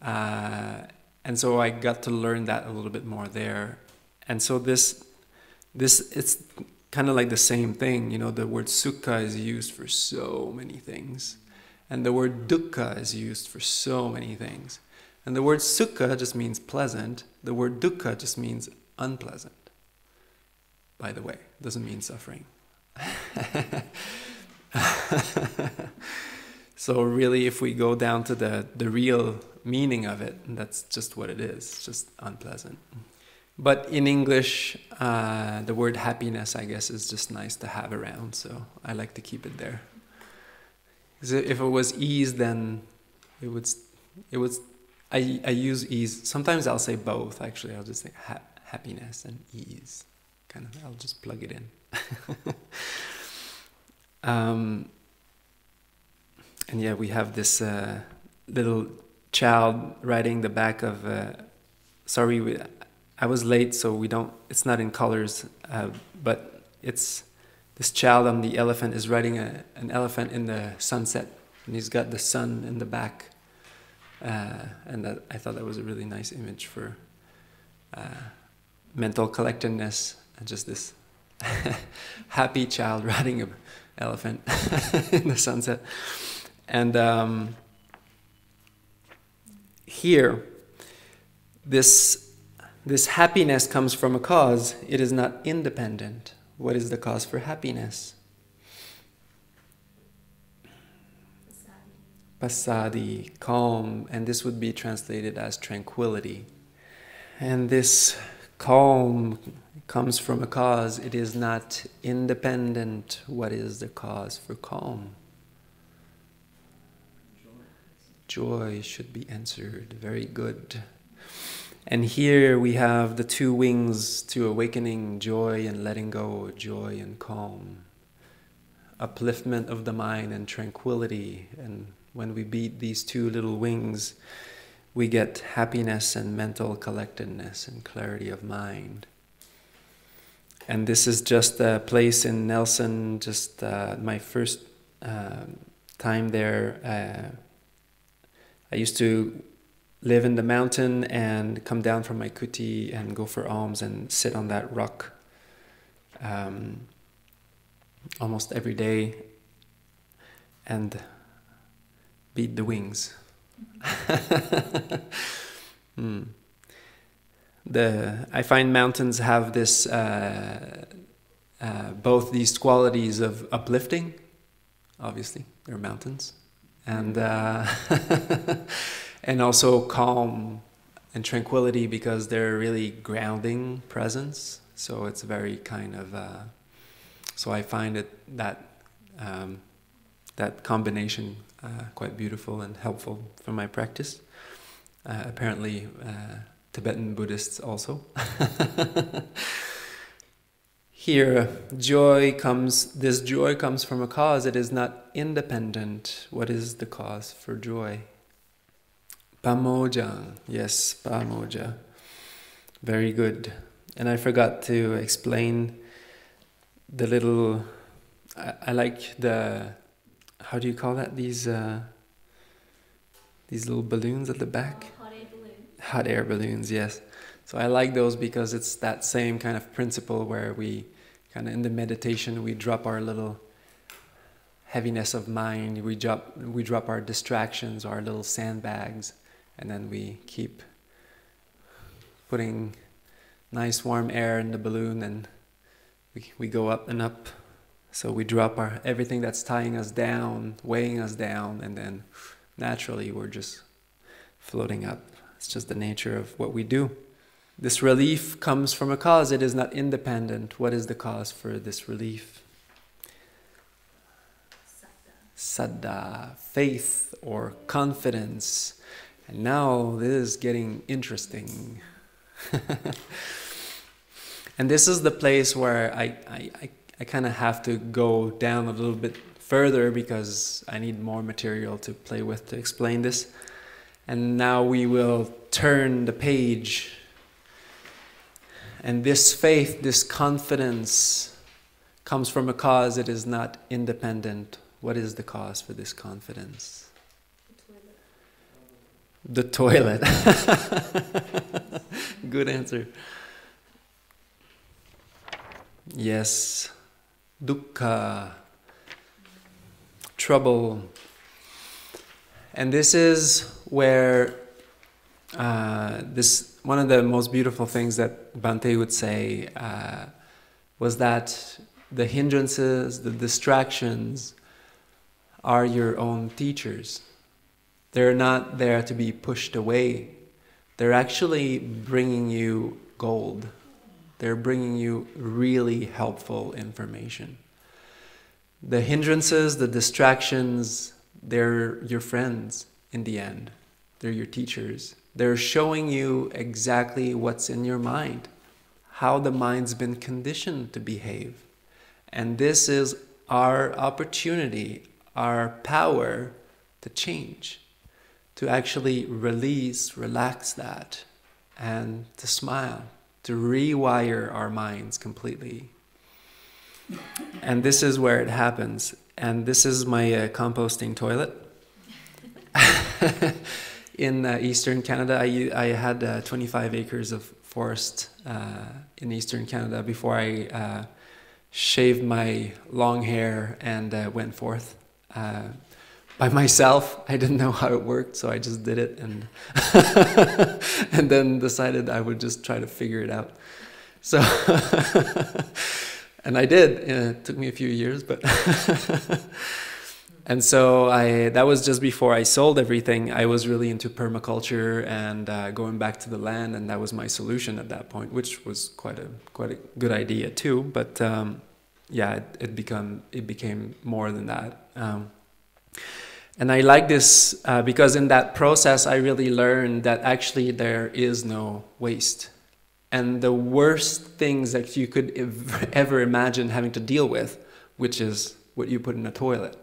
Uh, and so I got to learn that a little bit more there. And so this, this it's kind of like the same thing. You know, the word sukha is used for so many things, and the word dukkha is used for so many things. And the word sukha just means pleasant. The word dukkha just means unpleasant. By the way, it doesn't mean suffering. so really, if we go down to the the real meaning of it. That's just what it is, just unpleasant. But in English, uh, the word happiness, I guess, is just nice to have around, so I like to keep it there. If it was ease, then it would, it would. I, I use ease. Sometimes I'll say both. Actually, I'll just say ha- happiness and ease. Kind of, I'll just plug it in. um, and yeah, we have this uh, little child riding the back of. Uh, sorry, we, I was late, so we don't. It's not in colors, uh, but it's this child on the elephant is riding a, an elephant in the sunset, and he's got the sun in the back. Uh, and that, I thought that was a really nice image for uh, mental collectedness and just this happy child riding an elephant in the sunset. And um, here, this, this happiness comes from a cause. It is not independent. What is the cause for happiness? Passaddhi, calm, and this would be translated as tranquility. And this calm comes from a cause. It is not independent. What is the cause for calm? joy should be answered. Very good. And here we have the two wings to awakening joy and letting go, joy and calm, upliftment of the mind and tranquility. And when we beat these two little wings, we get happiness and mental collectedness and clarity of mind. And this is just a place in Nelson, just uh, my first uh, time there. Uh, I used to live in the mountain and come down from my kuti and go for alms and sit on that rock um, almost every day and beat the wings. mm. The I find mountains have this uh, uh, both these qualities of uplifting. Obviously, they're mountains, and uh, and also calm and tranquility because they're really grounding presence. So it's very kind of. Uh, so I find it that um, that combination uh, quite beautiful and helpful for my practice. Uh, apparently, uh, Tibetan Buddhists also. Here, joy comes, this joy comes from a cause. It is not independent. What is the cause for joy? Pamojang. Yes, Pamoja. Very good. And I forgot to explain the little. I, I like the. How do you call that? These. Uh, these little balloons at the back. Oh, hot air balloon. Hot air balloons, yes. So I like those because it's that same kind of principle where we kind of in the meditation we drop our little heaviness of mind, we drop we drop our distractions, our little sandbags, and then we keep putting nice warm air in the balloon and we, we go up and up. So we drop our everything that's tying us down, weighing us down, and then naturally we're just floating up. It's just the nature of what we do. This relief comes from a cause, it is not independent. What is the cause for this relief? Saddha, faith or confidence. And now this is getting interesting. and this is the place where I, I, I, I kind of have to go down a little bit further because I need more material to play with to explain this. And now we will turn the page. And this faith, this confidence comes from a cause it is not independent. What is the cause for this confidence? The toilet. The toilet. Good answer. Yes. Dukkha. Trouble. And this is where uh, this one of the most beautiful things that Bhante would say uh, was that the hindrances, the distractions, are your own teachers. They're not there to be pushed away. They're actually bringing you gold. They're bringing you really helpful information. The hindrances, the distractions, they're your friends in the end. They're your teachers. They're showing you exactly what's in your mind, how the mind's been conditioned to behave. And this is our opportunity, our power to change, to actually release, relax that, and to smile, to rewire our minds completely. And this is where it happens. And this is my uh, composting toilet. in uh, eastern Canada, I, I had uh, 25 acres of forest uh, in eastern Canada before I uh, shaved my long hair and uh, went forth by myself. I didn't know how it worked, so I just did it and and then decided I would just try to figure it out. So and I did. It took me a few years, but and so I that was just before I sold everything. I was really into permaculture and uh, going back to the land, and that was my solution at that point, which was quite a quite a good idea too. But um, yeah, it, it become it became more than that. Um, and I like this uh, because in that process, I really learned that actually there is no waste. And the worst things that you could ever imagine having to deal with, which is what you put in a toilet.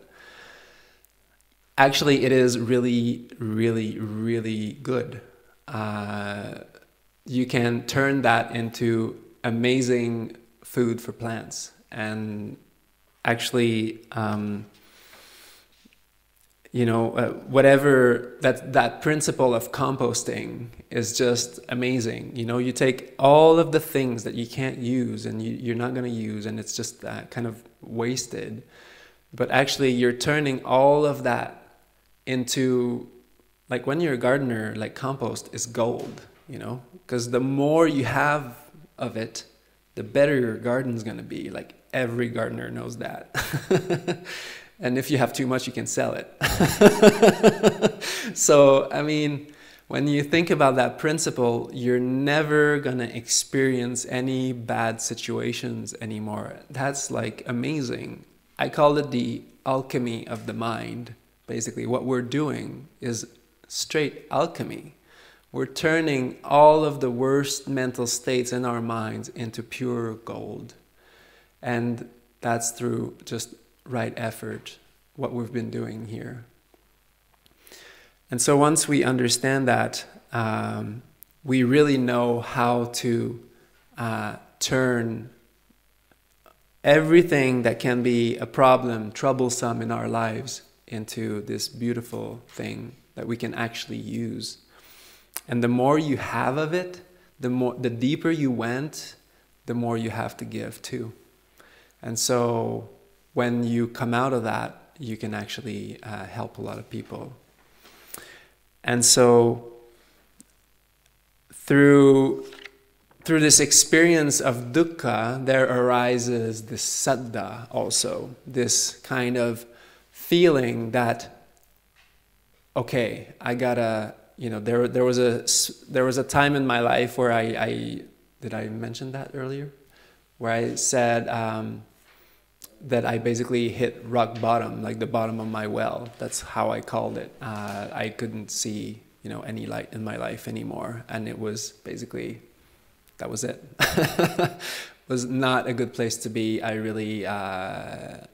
Actually it is really really really good. Uh, you can turn that into amazing food for plants. And actually um, you know uh, whatever that that principle of composting is just amazing. You know you take all of the things that you can't use and you, you're not going to use and it's just uh, kind of wasted but actually you're turning all of that into like when you're a gardener like compost is gold you know? Because the more you have of it the better your garden's going to be. Like every gardener knows that and if you have too much you can sell it so i mean when you think about that principle you're never going to experience any bad situations anymore that's like amazing i call it the alchemy of the mind basically what we're doing is straight alchemy. We're turning all of the worst mental states in our minds into pure gold. And that's through just right effort, what we've been doing here. And so once we understand that, um, we really know how to uh, turn everything that can be a problem, troublesome in our lives, into this beautiful thing that we can actually use. And the more you have of it, the more the deeper you went, the more you have to give too. And so when you come out of that, you can actually uh, help a lot of people. And so through through this experience of dukkha, there arises this saddha also, this kind of feeling that, okay, I gotta, you know, there, there, was a, there was a time in my life where I, I did I mention that earlier? Where I said um, that I basically hit rock bottom, like the bottom of my well. That's how I called it. Uh, I couldn't see, you know, any light in my life anymore, and it was basically that was it. was not a good place to be. I really, uh, uh,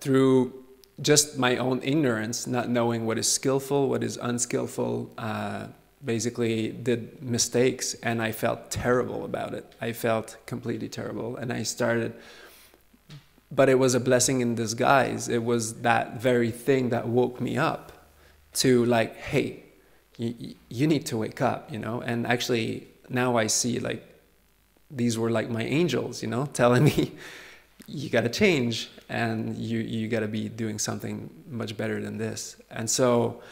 through just my own ignorance, not knowing what is skillful, what is unskillful, uh, basically did mistakes and I felt terrible about it. I felt completely terrible. And I started, but it was a blessing in disguise. It was that very thing that woke me up to like, hey, you, you need to wake up, you know? And actually, now I see like these were like my angels, you know, telling me you got to change and you you got to be doing something much better than this. And so,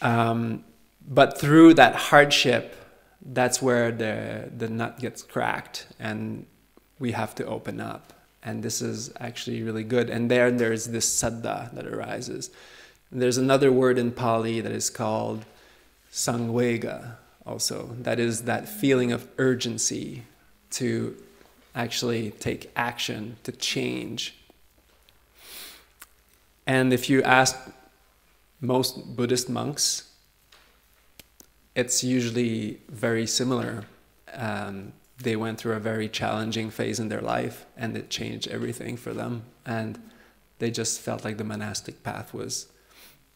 um, but through that hardship, that's where the the nut gets cracked, and we have to open up. And this is actually really good. And there, there's this saddha that arises. And there's another word in Pali that is called samvega, also. That is that feeling of urgency to actually take action to change. And if you ask most Buddhist monks, it's usually very similar. Um, they went through a very challenging phase in their life and it changed everything for them. And they just felt like the monastic path was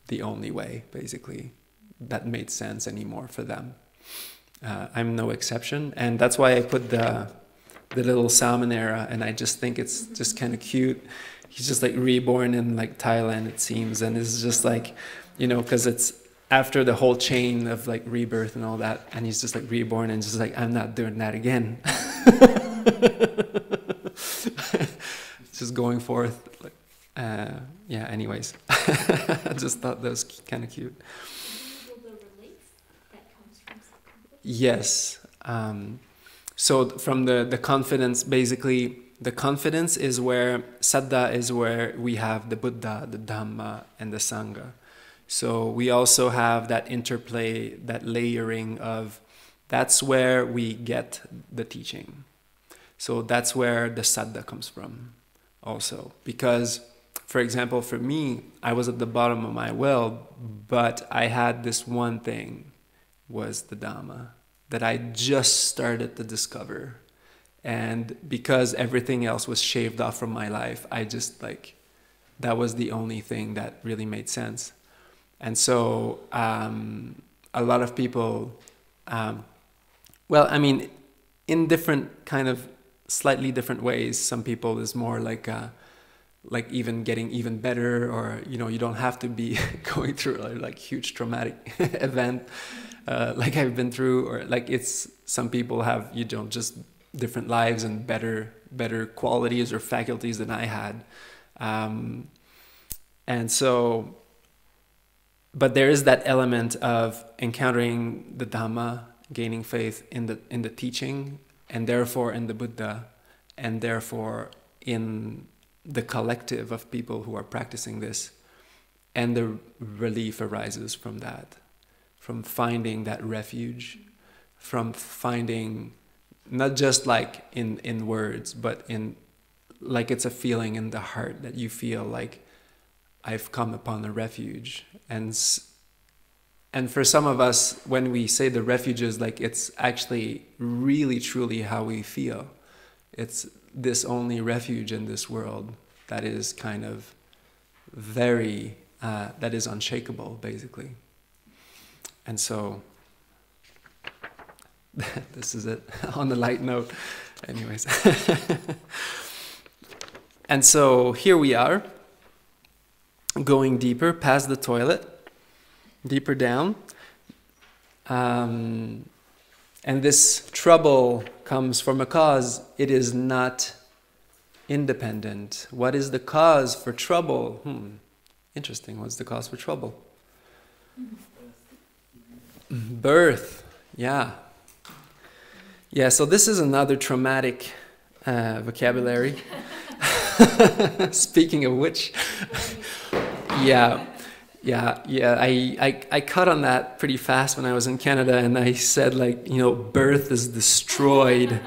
the only way, basically, that made sense anymore for them. Uh, I'm no exception, and that's why I put the the little Samanera, and I just think it's just kind of cute. He's just like reborn in like Thailand, it seems, and it's just like, you know, because it's after the whole chain of like rebirth and all that, and he's just like reborn and just like, I'm not doing that again. just going forth. Like, uh, yeah. Anyways, I just thought that was kind of cute. Yes. Um, so from the, the confidence, basically, the confidence is where, saddha is where we have the Buddha, the Dhamma, and the Sangha. So we also have that interplay, that layering of, that's where we get the teaching. So that's where the saddha comes from also. Because, for example, for me, I was at the bottom of my well, but I had this one thing was the Dhamma that I just started to discover. And because everything else was shaved off from my life, I just like, that was the only thing that really made sense. And so um, a lot of people, um, well, I mean, in different kind of slightly different ways. Some people is more like, uh, like even getting even better, or you know, you don't have to be going through a like huge traumatic event uh, like I've been through, or like it's some people have you know just different lives and better better qualities or faculties than I had, um, and so. But there is that element of encountering the Dhamma, gaining faith in the in the teaching, and therefore in the Buddha, and therefore in the collective of people who are practicing this, and the relief arises from that from finding that refuge, from finding not just like in, in words, but in like it's a feeling in the heart that you feel like I've come upon a refuge. And, and for some of us, when we say the refuge is like it's actually really truly how we feel. It's this only refuge in this world that is kind of very, uh, that is unshakable, basically. and so this is it on the light note. Anyways. and so here we are, going deeper past the toilet, deeper down. Um, and this trouble comes from a cause, it is not independent. What is the cause for trouble? Hmm. Interesting. What's the cause for trouble? Birth. Yeah. Yeah, so this is another traumatic uh, vocabulary. Speaking of which, yeah, yeah, yeah. I, I, I cut on that pretty fast when I was in Canada, and I said, like, you know, birth is destroyed.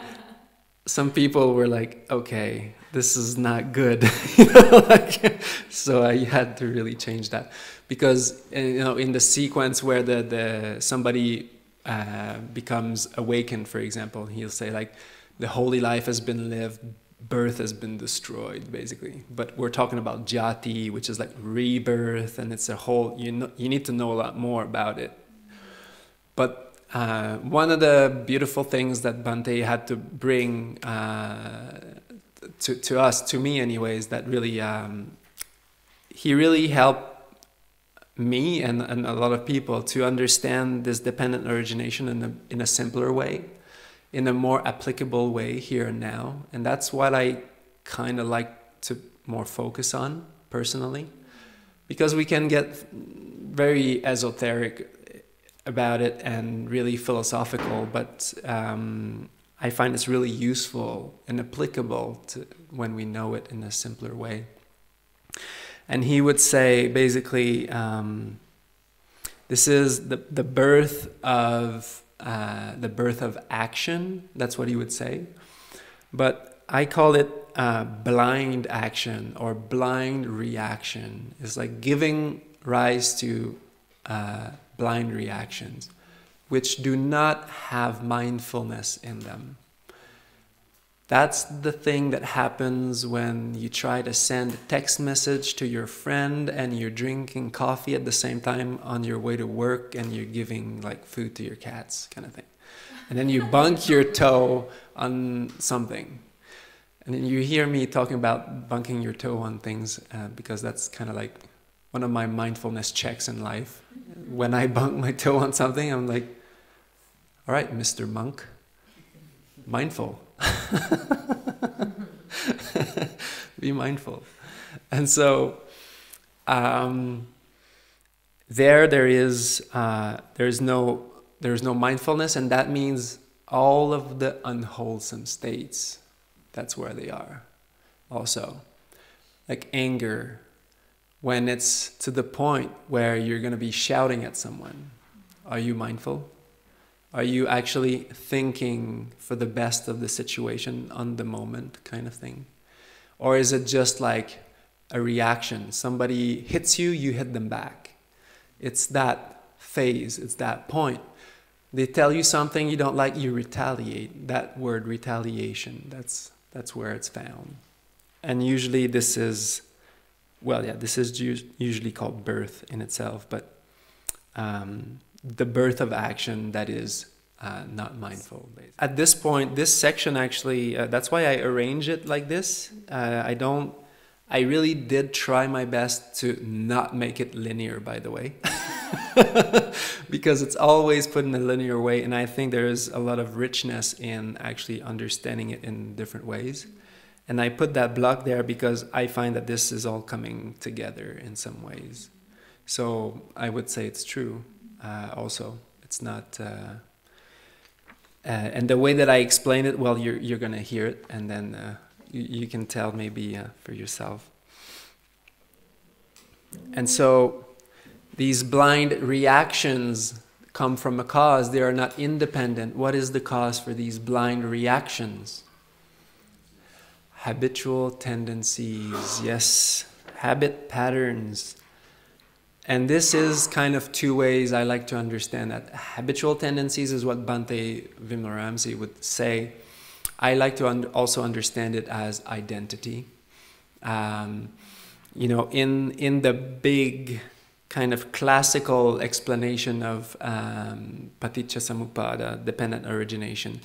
Some people were like, okay, this is not good. so I had to really change that because uh, you know in the sequence where the, the somebody uh, becomes awakened, for example, he'll say like the holy life has been lived, birth has been destroyed, basically. But we're talking about jati, which is like rebirth, and it's a whole. You know, you need to know a lot more about it. But uh, one of the beautiful things that Bhante had to bring uh, to to us, to me, anyways, that really um, he really helped me and, and a lot of people to understand this dependent origination in a, in a simpler way, in a more applicable way here and now. And that's what I kind of like to more focus on personally, because we can get very esoteric about it and really philosophical, but um, I find it's really useful and applicable to when we know it in a simpler way. And he would say basically, um, this is the, the birth of uh, the birth of action. That's what he would say. But I call it uh, blind action or blind reaction. It's like giving rise to uh, blind reactions, which do not have mindfulness in them. That's the thing that happens when you try to send a text message to your friend and you're drinking coffee at the same time on your way to work and you're giving like food to your cats, kind of thing. And then you bunk your toe on something. And then you hear me talking about bunking your toe on things uh, because that's kind of like one of my mindfulness checks in life. When I bunk my toe on something, I'm like, all right, Mr. Monk, mindful Be mindful. And so um, there, there is uh, there is no there is no mindfulness, and that means all of the unwholesome states. That's where they are. Also, like anger, when it's to the point where you're going to be shouting at someone. Are you mindful? Are you actually thinking for the best of the situation on the moment, kind of thing? Or is it just like a reaction? Somebody hits you, you hit them back. It's that phase, it's that point. They tell you something you don't like, you retaliate. That word retaliation, that's, that's where it's found. And usually this is, well, yeah, this is usually called birth in itself, but um, the birth of action that is uh, not mindful. At this point, this section actually, uh, that's why I arrange it like this. Uh, I don't, I really did try my best to not make it linear, by the way. because it's always put in a linear way, and I think there is a lot of richness in actually understanding it in different ways. And I put that block there because I find that this is all coming together in some ways. So I would say it's true uh, also. It's not. Uh, uh, and the way that I explain it, well, you're you're gonna hear it, and then uh, you, you, can tell maybe uh, for yourself. And so, these blind reactions come from a cause; they are not independent. What is the cause for these blind reactions? Habitual tendencies, yes, habit patterns and this is kind of two ways I like to understand that. Habitual tendencies is what Bhante Vimalaramsi would say. I like to un also understand it as identity. Um, you know, in in the big kind of classical explanation of um, paticca samuppada, dependent origination,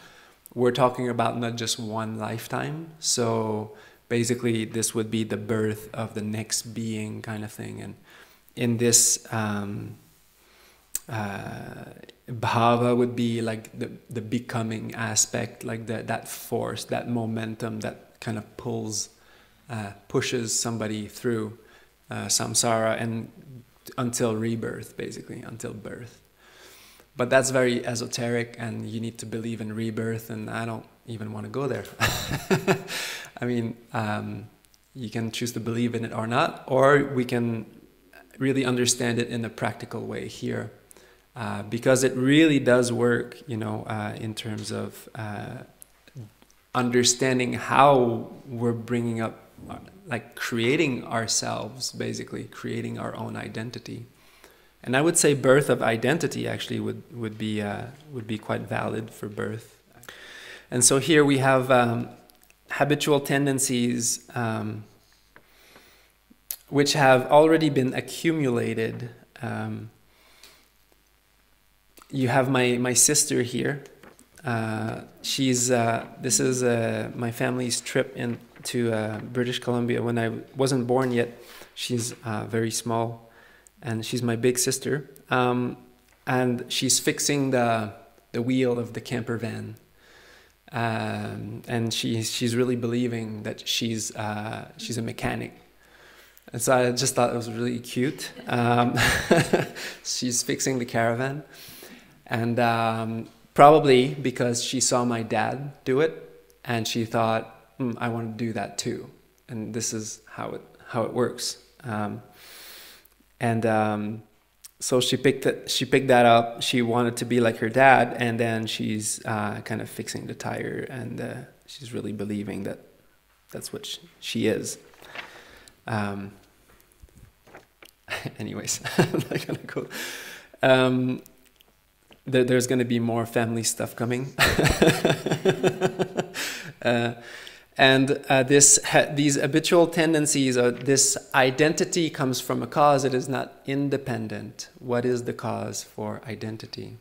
we're talking about not just one lifetime. So basically, this would be the birth of the next being, kind of thing. And in this, um, uh, bhava would be like the, the becoming aspect, like the, that force, that momentum that kind of pulls, uh, pushes somebody through uh, samsara and until rebirth, basically, until birth. But that's very esoteric, and you need to believe in rebirth, and I don't even want to go there. I mean, um, you can choose to believe in it or not, or we can really understand it in a practical way here. Uh, because it really does work, you know, uh, in terms of uh, understanding how we're bringing up like creating ourselves, basically creating our own identity. And I would say birth of identity actually would would be uh, would be quite valid for birth. And so here we have um, habitual tendencies um, which have already been accumulated. Um, you have my my sister here. Uh, she's uh, this is uh, my family's trip in to uh, British Columbia when I wasn't born yet. She's uh, very small, and she's my big sister. Um, and she's fixing the the wheel of the camper van. Um, and she's she's really believing that she's uh, she's a mechanic. And so I just thought it was really cute. Um, she's fixing the caravan, and um, probably because she saw my dad do it, and she thought mm, I want to do that too. And this is how it how it works. Um, and um, so she picked it, she picked that up. She wanted to be like her dad, and then she's uh, kind of fixing the tire, and uh, she's really believing that that's what she, she is. Um, anyways, I'm not gonna go. Um, there, there's going to be more family stuff coming. uh, and uh, this these habitual tendencies this identity comes from a cause it is not independent what is the cause for identity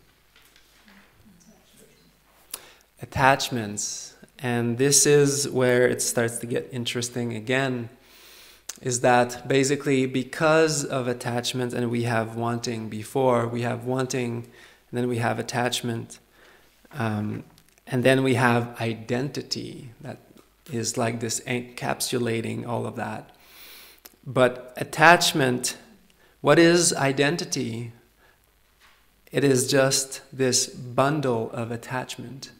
attachments and this is where it starts to get interesting again is that basically because of attachment and we have wanting before we have wanting and then we have attachment um, and then we have identity that is like this encapsulating all of that. But attachment, what is identity? It is just this bundle of attachment.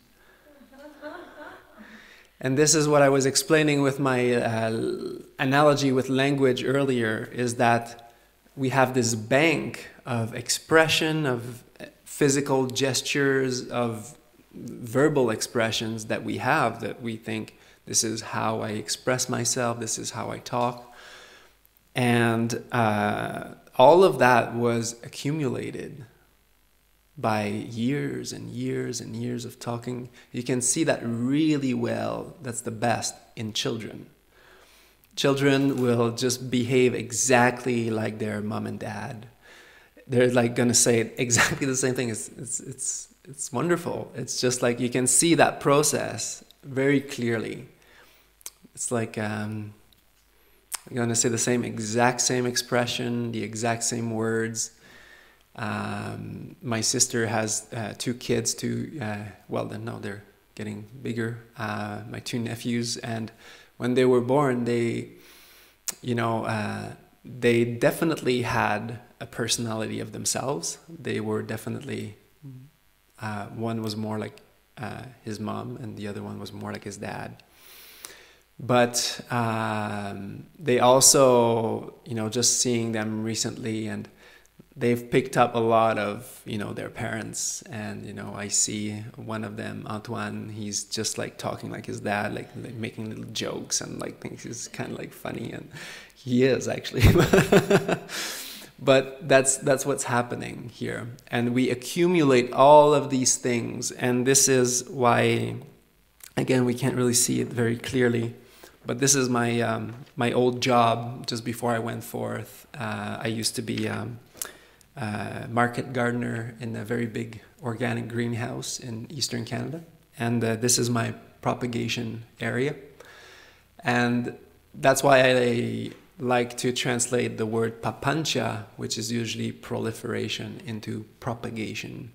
And this is what I was explaining with my uh, analogy with language earlier is that we have this bank of expression, of physical gestures, of verbal expressions that we have that we think this is how I express myself. This is how I talk. And uh, all of that was accumulated by years and years and years of talking. You can see that really well. That's the best in children. Children will just behave exactly like their mom and dad. They're like gonna say exactly the same thing. It's, it's, it's, it's wonderful. It's just like you can see that process very clearly. It's like um, I'm going to say the same exact same expression, the exact same words. Um, my sister has uh, two kids, two, uh, well, then no, they're getting bigger. Uh, my two nephews, and when they were born, they, you know, uh, they definitely had a personality of themselves. They were definitely, uh, one was more like uh, his mom, and the other one was more like his dad but um, they also you know just seeing them recently and they've picked up a lot of you know their parents. And you know i see one of them antoine he's just like talking like his dad like, like making little jokes and like thinks he's kind of like funny. And he is actually. But that's that's what's happening here. And we accumulate all of these things. And this is why again we can't really see it very clearly. But this is my um, my old job. Just before I went forth, uh, I used to be um, uh, market gardener in a very big organic greenhouse in eastern Canada. And uh, this is my propagation area. And that's why I like to translate the word papancha, which is usually proliferation, into propagation,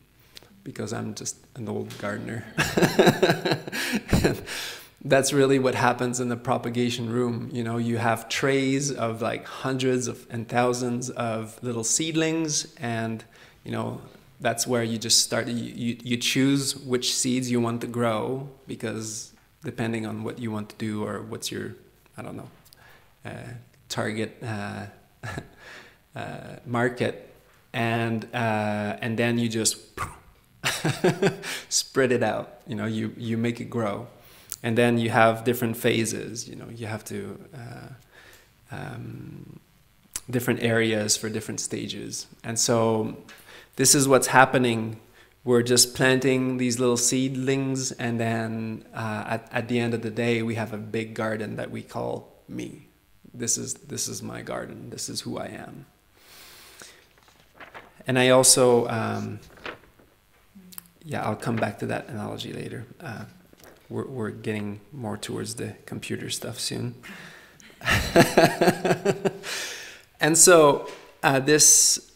because I'm just an old gardener. that's really what happens in the propagation room. You know, you have trays of like hundreds of and thousands of little seedlings, and you know, that's where you just start. You, you, choose which seeds you want to grow because depending on what you want to do or what's your, I don't know, uh, target uh, uh, market, and uh, and then you just spread it out. You know, you you make it grow, and then you have different phases. You know, you have to. Uh, um, different areas for different stages and so this is what's happening we're just planting these little seedlings and then uh, at, at the end of the day we have a big garden that we call me this is this is my garden this is who i am and i also um, yeah i'll come back to that analogy later uh, we're, we're getting more towards the computer stuff soon and so uh, this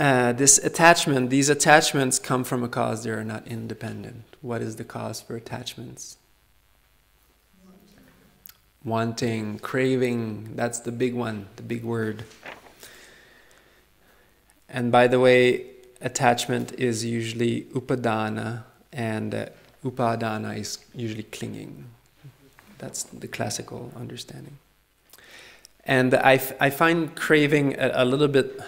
uh, this attachment, these attachments come from a cause, they are not independent. What is the cause for attachments? Wanting, craving, that's the big one, the big word. And by the way, attachment is usually upadana, and upadana is usually clinging. That's the classical understanding. And I, I find craving a, a little bit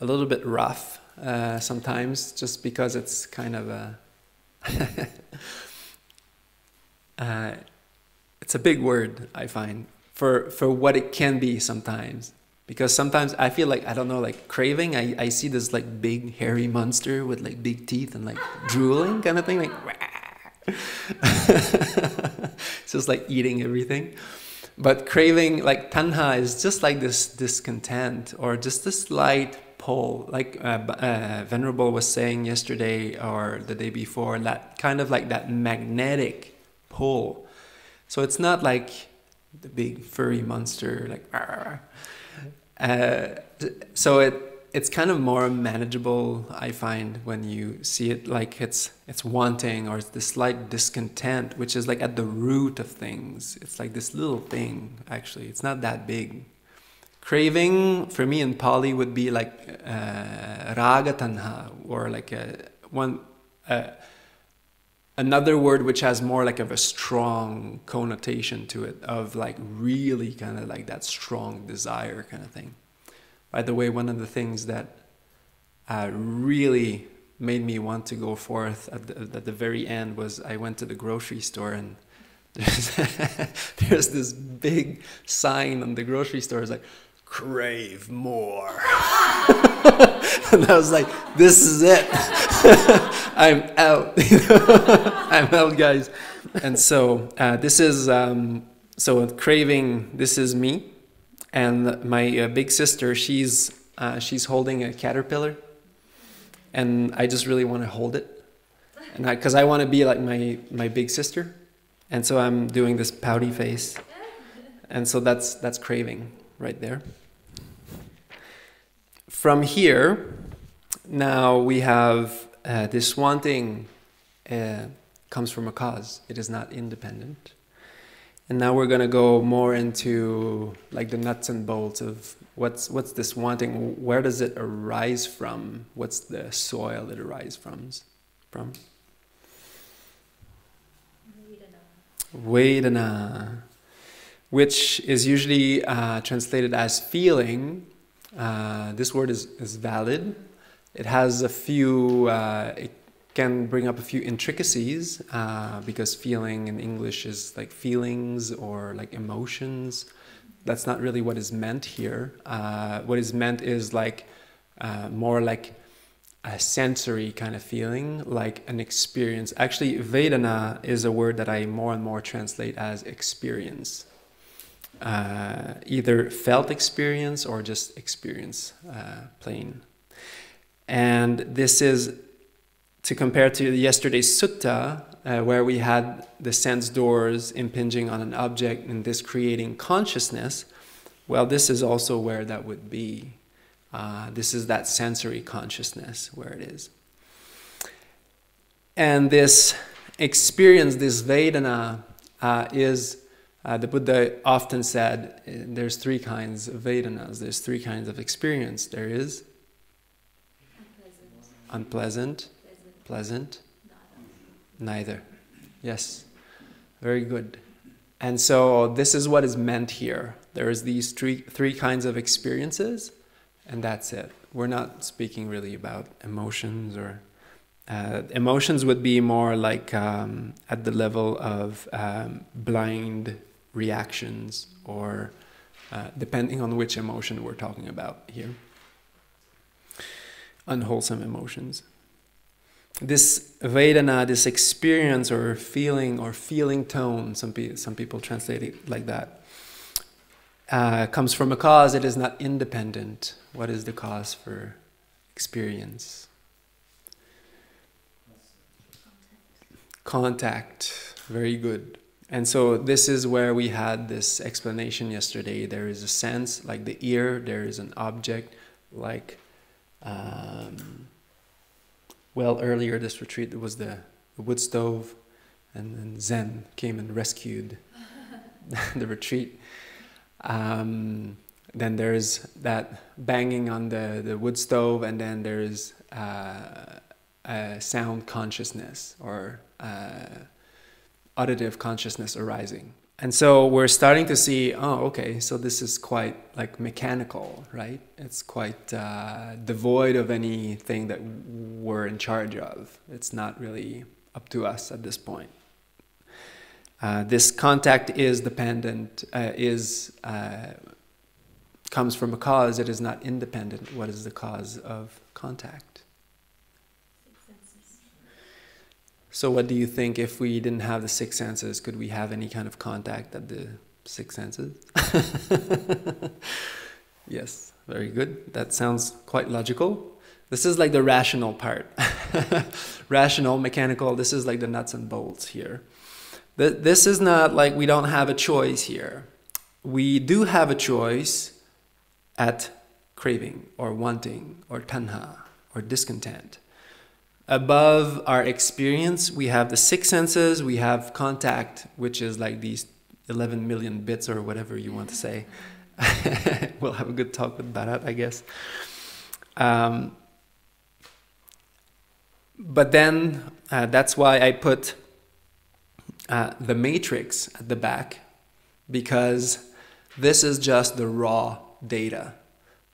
a little bit rough uh, sometimes, just because it's kind of a uh, it's a big word I find for for what it can be sometimes. Because sometimes I feel like I don't know, like craving. I, I see this like big hairy monster with like big teeth and like drooling kind of thing, like it's just like eating everything. But craving, like tanha, is just like this discontent or just this slight pull, like uh, uh, Venerable was saying yesterday or the day before, that kind of like that magnetic pull. So it's not like the big furry monster, like. Uh, so it it's kind of more manageable, I find, when you see it like it's it's wanting or it's this slight discontent, which is like at the root of things. It's like this little thing. Actually, it's not that big. Craving for me in Pali would be like uh, raga tanha or like a, one uh, another word which has more like of a strong connotation to it of like really kind of like that strong desire kind of thing. By the way, one of the things that uh, really made me want to go forth at the, at the very end was I went to the grocery store and there's, there's this big sign on the grocery store. It's like, crave more. and I was like, this is it. I'm out. I'm out, guys. And so uh, this is, um, so craving, this is me. And my uh, big sister, she's, uh, she's holding a caterpillar. And I just really want to hold it. And because I, I want to be like my, my big sister. And so I'm doing this pouty face. And so that's, that's craving right there. From here, now we have uh, this wanting uh, comes from a cause. It is not independent. And now we're going to go more into like the nuts and bolts of what's what's this wanting? Where does it arise from? What's the soil it arises from? From Vedana, which is usually uh, translated as feeling, uh, this word is, is valid. It has a few, uh, can bring up a few intricacies uh, because feeling in English is like feelings or like emotions. That's not really what is meant here. Uh, what is meant is like uh, more like a sensory kind of feeling, like an experience. Actually, Vedana is a word that I more and more translate as experience uh, either felt experience or just experience uh, plain. And this is to compare to yesterday's sutta, uh, where we had the sense doors impinging on an object and this creating consciousness. Well, this is also where that would be. Uh, this is that sensory consciousness where it is. And this experience, this Vedana, uh, is uh, the Buddha often said uh, there's three kinds of Vedanas, there's three kinds of experience. There is Unpleasant. unpleasant, Pleasant. neither. Yes, very good. And so this is what is meant here. There is these three, three kinds of experiences, and that's it. We're not speaking really about emotions or uh, emotions would be more like um, at the level of um, blind reactions or uh, depending on which emotion we're talking about here unwholesome emotions this vedana this experience or feeling or feeling tone some, pe- some people translate it like that uh, comes from a cause it is not independent. What is the cause for experience? Contact. Very good. And so this is where we had this explanation yesterday. There is a sense like the ear there is an object like um, well earlier this retreat there was the, the wood stove and then zen came and rescued the retreat um, then there's that banging on the, the wood stove and then there's uh, a sound consciousness or uh, auditive consciousness arising. And so we're starting to see, oh, okay, so this is quite like mechanical, right? It's quite uh, devoid of anything that we're in charge of. It's not really up to us at this point. Uh, this contact is dependent, uh, is uh, comes from a cause. It is not independent. What is the cause of contact? Six senses. So, what do you think if we didn't have the six senses? Could we have any kind of contact at the six senses? yes, very good. That sounds quite logical. This is like the rational part. rational, mechanical, this is like the nuts and bolts here. This is not like we don't have a choice here. We do have a choice at craving or wanting or tanha or discontent above our experience, we have the six senses, we have contact, which is like these 11 million bits or whatever you want to say. we'll have a good talk with Bharat, I guess. Um, but then uh, that's why I put uh, the matrix at the back because this is just the raw data.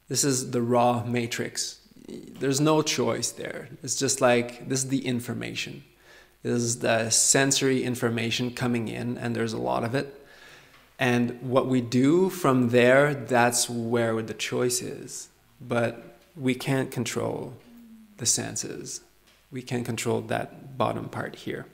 This is the raw matrix there's no choice there. It's just like this is the information. This is the sensory information coming in, and there's a lot of it. And what we do from there, that's where the choice is. But we can't control the senses. We can't control that bottom part here.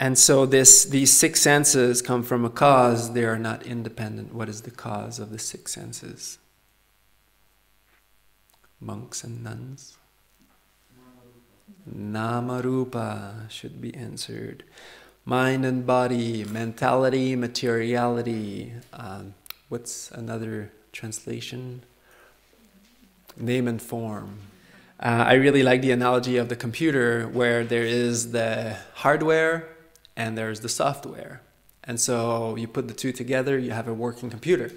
And so this these six senses come from a cause, they are not independent. What is the cause of the six senses? Monks and nuns? Namarupa should be answered. Mind and body, mentality, materiality. Um, what's another translation? Name and form. Uh, I really like the analogy of the computer where there is the hardware and there's the software. And so you put the two together, you have a working computer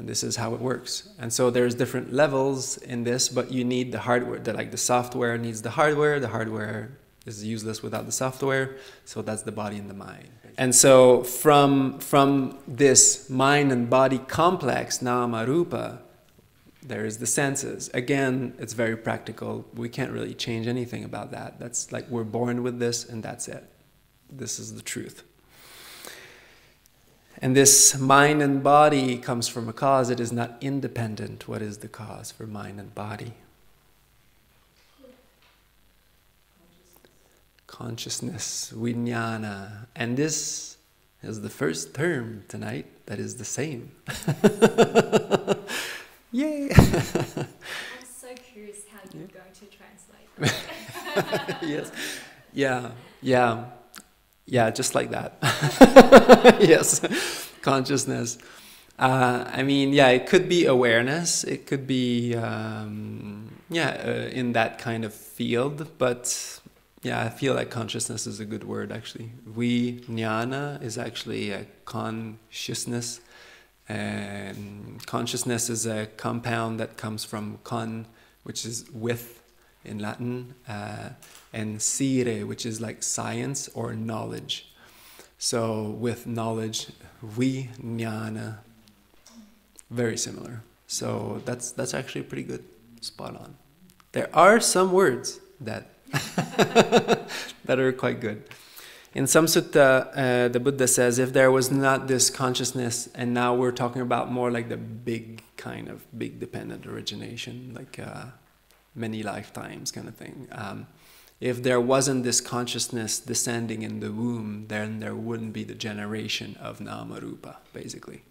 and this is how it works. And so there's different levels in this, but you need the hardware. The, like the software needs the hardware. The hardware is useless without the software. So that's the body and the mind. And so from from this mind and body complex, nama rupa, there is the senses. Again, it's very practical. We can't really change anything about that. That's like we're born with this, and that's it. This is the truth. And this mind and body comes from a cause. It is not independent. What is the cause for mind and body? Consciousness, vijnana. And this is the first term tonight that is the same. Yay! I'm so curious how you're going to translate. yes. Yeah. Yeah. Yeah. Just like that. yes. Consciousness. Uh, I mean, yeah, it could be awareness. It could be, um, yeah, uh, in that kind of field. But yeah, I feel like consciousness is a good word actually. Vijnana is actually a consciousness. And consciousness is a compound that comes from con, which is with in Latin, uh, and sire, which is like science or knowledge. So with knowledge, we jnana very similar. So that's that's actually pretty good, spot on. There are some words that that are quite good. In some sutta, uh, the Buddha says, if there was not this consciousness, and now we're talking about more like the big kind of big dependent origination, like uh, many lifetimes kind of thing. Um, if there wasn't this consciousness descending in the womb, then there wouldn't be the generation of Namarupa, basically.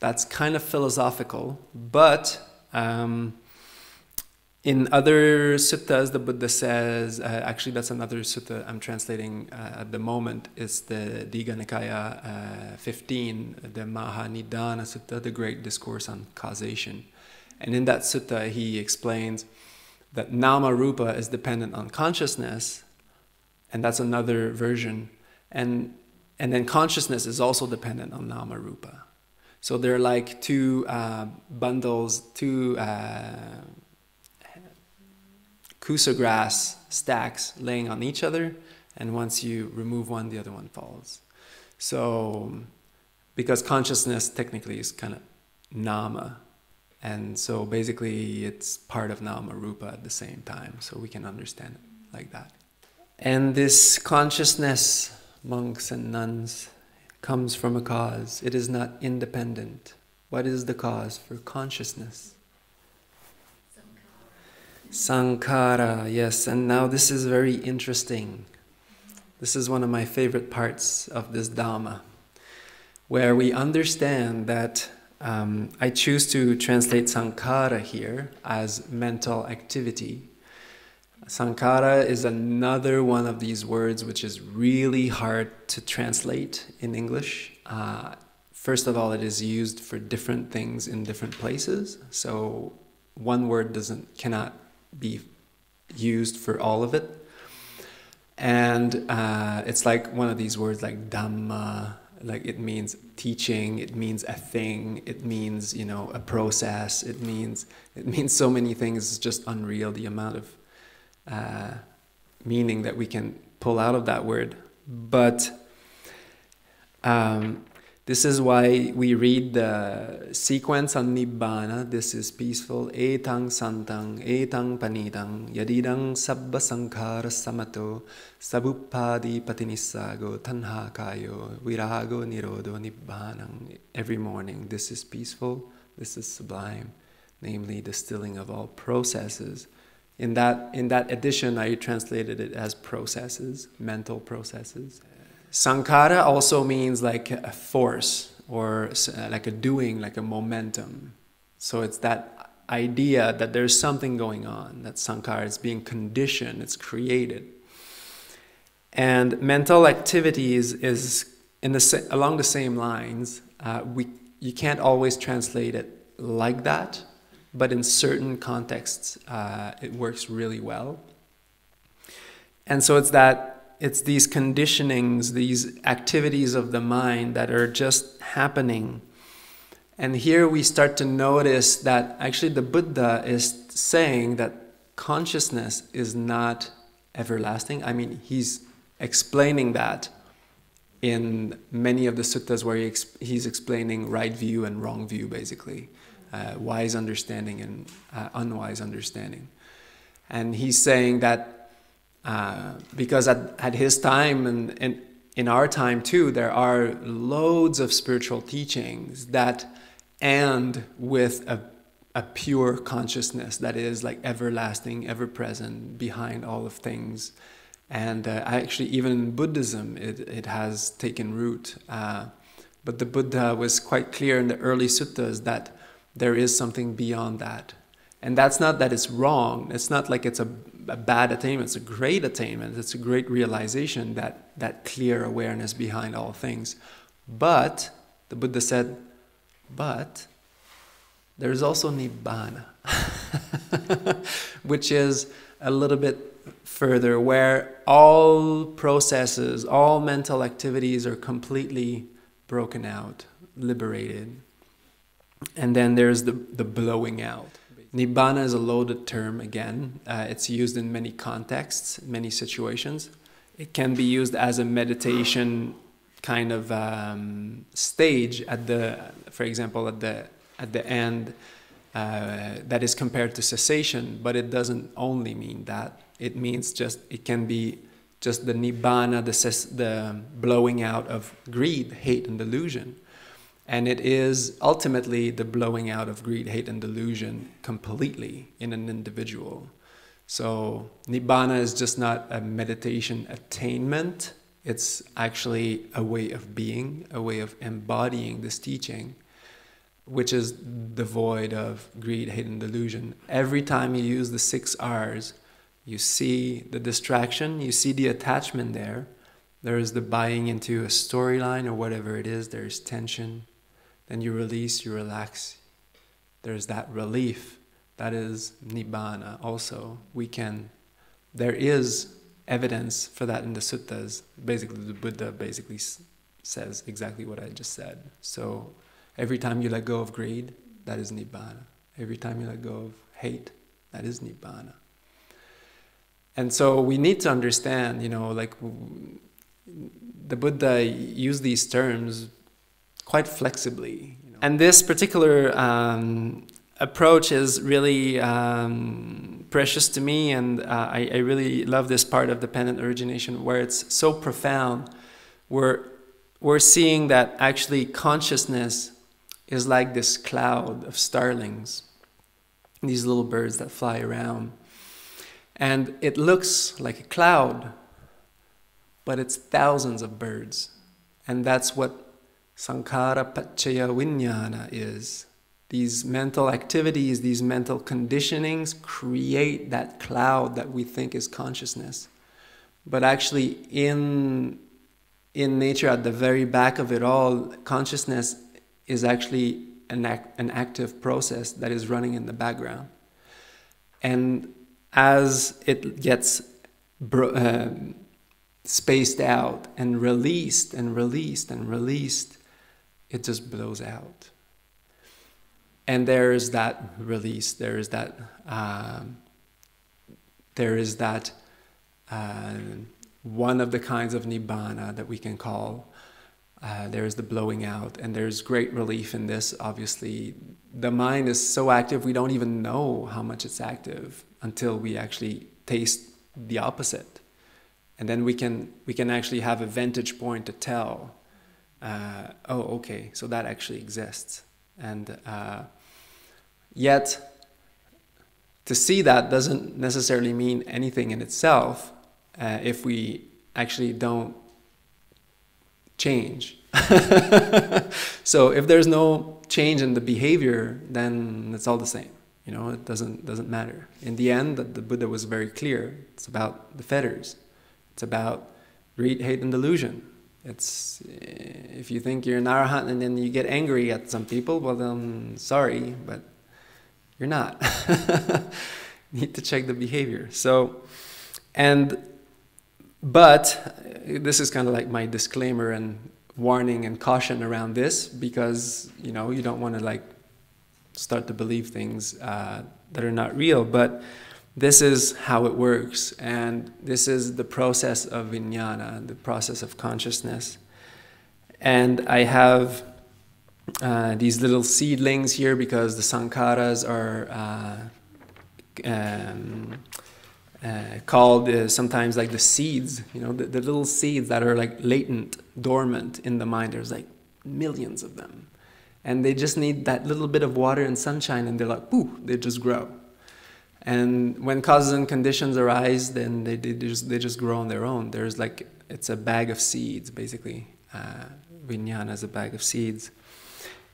That's kind of philosophical, but um, in other suttas, the Buddha says, uh, actually, that's another sutta I'm translating uh, at the moment, It's the Digha Nikaya uh, 15, the Mahanidana Sutta, the Great Discourse on Causation. And in that sutta, he explains that Nama Rupa is dependent on consciousness, and that's another version. And, and then consciousness is also dependent on Nama Rupa. So they're like two uh, bundles, two uh, kusa grass stacks laying on each other, and once you remove one, the other one falls. So, because consciousness technically is kind of nama, and so basically it's part of nama rupa at the same time, so we can understand it like that. And this consciousness, monks and nuns, comes from a cause. It is not independent. What is the cause for consciousness? Sankhara, yes. And now this is very interesting. This is one of my favorite parts of this Dhamma, where we understand that um, I choose to translate Sankhara here as mental activity Sankhara is another one of these words which is really hard to translate in English. Uh, first of all, it is used for different things in different places. So one word doesn't cannot be used for all of it. And uh, it's like one of these words like Dhamma, like it means teaching, it means a thing, it means, you know, a process, it means it means so many things, it's just unreal the amount of uh, meaning that we can pull out of that word. But um, this is why we read the sequence on Nibbana. This is peaceful. Etang santang, etang panitang, yadidang sabba sankhara samato, sabuppadi patinissago, tanha kayo, virago nirodo nibbanang. Every morning, this is peaceful, this is sublime, namely the stilling of all processes in that, in that edition, I translated it as processes, mental processes. Sankhara also means like a force or like a doing, like a momentum. So it's that idea that there's something going on, that Sankhara is being conditioned, it's created. And mental activities is in the, along the same lines. Uh, we, you can't always translate it like that but in certain contexts, uh, it works really well. And so it's that it's these conditionings, these activities of the mind that are just happening. And here we start to notice that actually the Buddha is saying that consciousness is not everlasting. I mean, he's explaining that in many of the suttas where he he's explaining right view and wrong view, basically uh, wise understanding and uh, unwise understanding. And he's saying that uh, because at, at his time and, and in our time too, there are loads of spiritual teachings that end with a, a pure consciousness that is like everlasting, ever present, behind all of things. And uh, actually, even in Buddhism, it, it has taken root. Uh, but the Buddha was quite clear in the early suttas that there is something beyond that. And that's not that it's wrong. It's not like it's a, a bad attainment. It's a great attainment. It's a great realization that that clear awareness behind all things. But the Buddha said, but there's also nibbana, which is a little bit further, where all processes, all mental activities are completely broken out, liberated. And then there's the, the blowing out. Nibbana is a loaded term again. Uh, it's used in many contexts, many situations. It can be used as a meditation kind of um, stage at the, for example, at the at the end uh, that is compared to cessation, but it doesn't only mean that. It means just, it can be just the nibbana, the, the blowing out of greed, hate, and delusion. And it is ultimately the blowing out of greed, hate, and delusion completely in an individual. So, Nibbana is just not a meditation attainment, it's actually a way of being, a way of embodying this teaching which is devoid of greed, hate, and delusion. Every time you use the six R's, you see the distraction, you see the attachment there. There is the buying into a storyline or whatever it is, there's tension. Then you release, you relax. There's that relief. That is Nibbana also. We can, there is evidence for that in the suttas. Basically, the Buddha basically says exactly what I just said. So Every time you let go of greed, that is Nibbana. Every time you let go of hate, that is Nibbana. And so we need to understand, you know, like the Buddha used these terms quite flexibly. You know. And this particular um, approach is really um, precious to me, and uh, I, I, really love this part of dependent origination where it's so profound. We're, we're seeing that actually consciousness is like this cloud of starlings, these little birds that fly around. And it looks like a cloud, but it's thousands of birds. And that's what Sankhara Paccaya Vijnana is. These mental activities, these mental conditionings create that cloud that we think is consciousness. But actually, in, in nature, at the very back of it all, consciousness is actually an, act, an active process that is running in the background. And as it gets uh, spaced out and released and released and released, it just blows out. And there is that release, there is that, uh, there is that uh, one of the kinds of nibbana that we can call uh, there's the blowing out, and there's great relief in this. Obviously, the mind is so active, we don't even know how much it's active until we actually taste the opposite. And then we can, we can actually have a vantage point to tell, uh, oh, okay, so that actually exists. And uh, yet, to see that doesn't necessarily mean anything in itself uh, if we actually don't change. so if there's no change in the behavior, then it's all the same. You know, it doesn't doesn't matter. In the end, the Buddha was very clear. It's about the fetters. It's about greed, hate, and delusion. It's eh, if you think you're an arahant and then you get angry at some people, well then sorry, but you're not. need to check the behavior. So, and but this is kind of like my disclaimer and warning and caution around this because you know you don't want to like start to believe things uh, that are not real. But this is how it works, and this is the process of vijnana, the process of consciousness. And I have uh, these little seedlings here because the sankharas are. Uh, um, uh, called uh, sometimes like the seeds, you know, the, the, little seeds that are like latent, dormant in the mind. There's like millions of them. And they just need that little bit of water and sunshine, and they're like, pooh, they just grow. And when causes and conditions arise, then they, they, just, they just grow on their own. There's like, it's a bag of seeds, basically. Uh, Vijnana is a bag of seeds.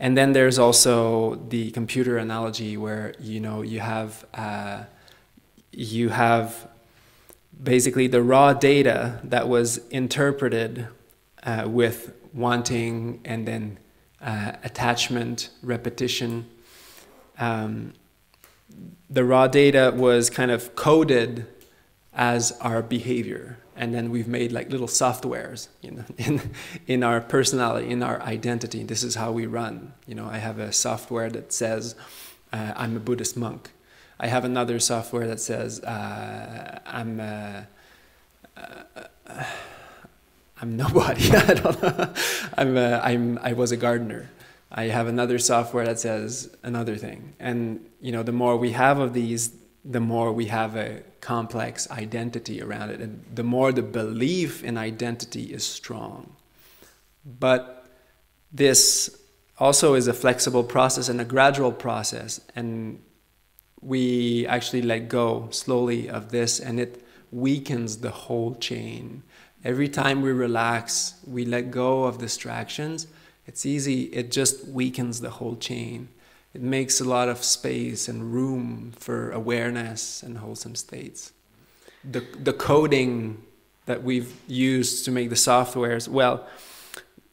and then there's also the computer analogy where you know you have uh, you have basically the raw data that was interpreted uh, with wanting and then uh, attachment, repetition. Um, the raw data was kind of coded as our behavior. And then we've made like little softwares you know in in our personality in our identity. This is how we run. You know i have a software that says uh, i'm a buddhist monk. I have another software that says uh, i'm uh, uh i'm nobody. I don't know. I'm uh, i'm i was a gardener i have another software that says another thing and you know the more we have of these the more we have a complex identity around it, and the more the belief in identity is strong. But this also is a flexible process and a gradual process, and we actually let go slowly of this, and it weakens the whole chain. Every time we relax, we let go of distractions. It's easy, it just weakens the whole chain it makes a lot of space and room for awareness and wholesome states. The, the coding that we've used to make the softwares, well,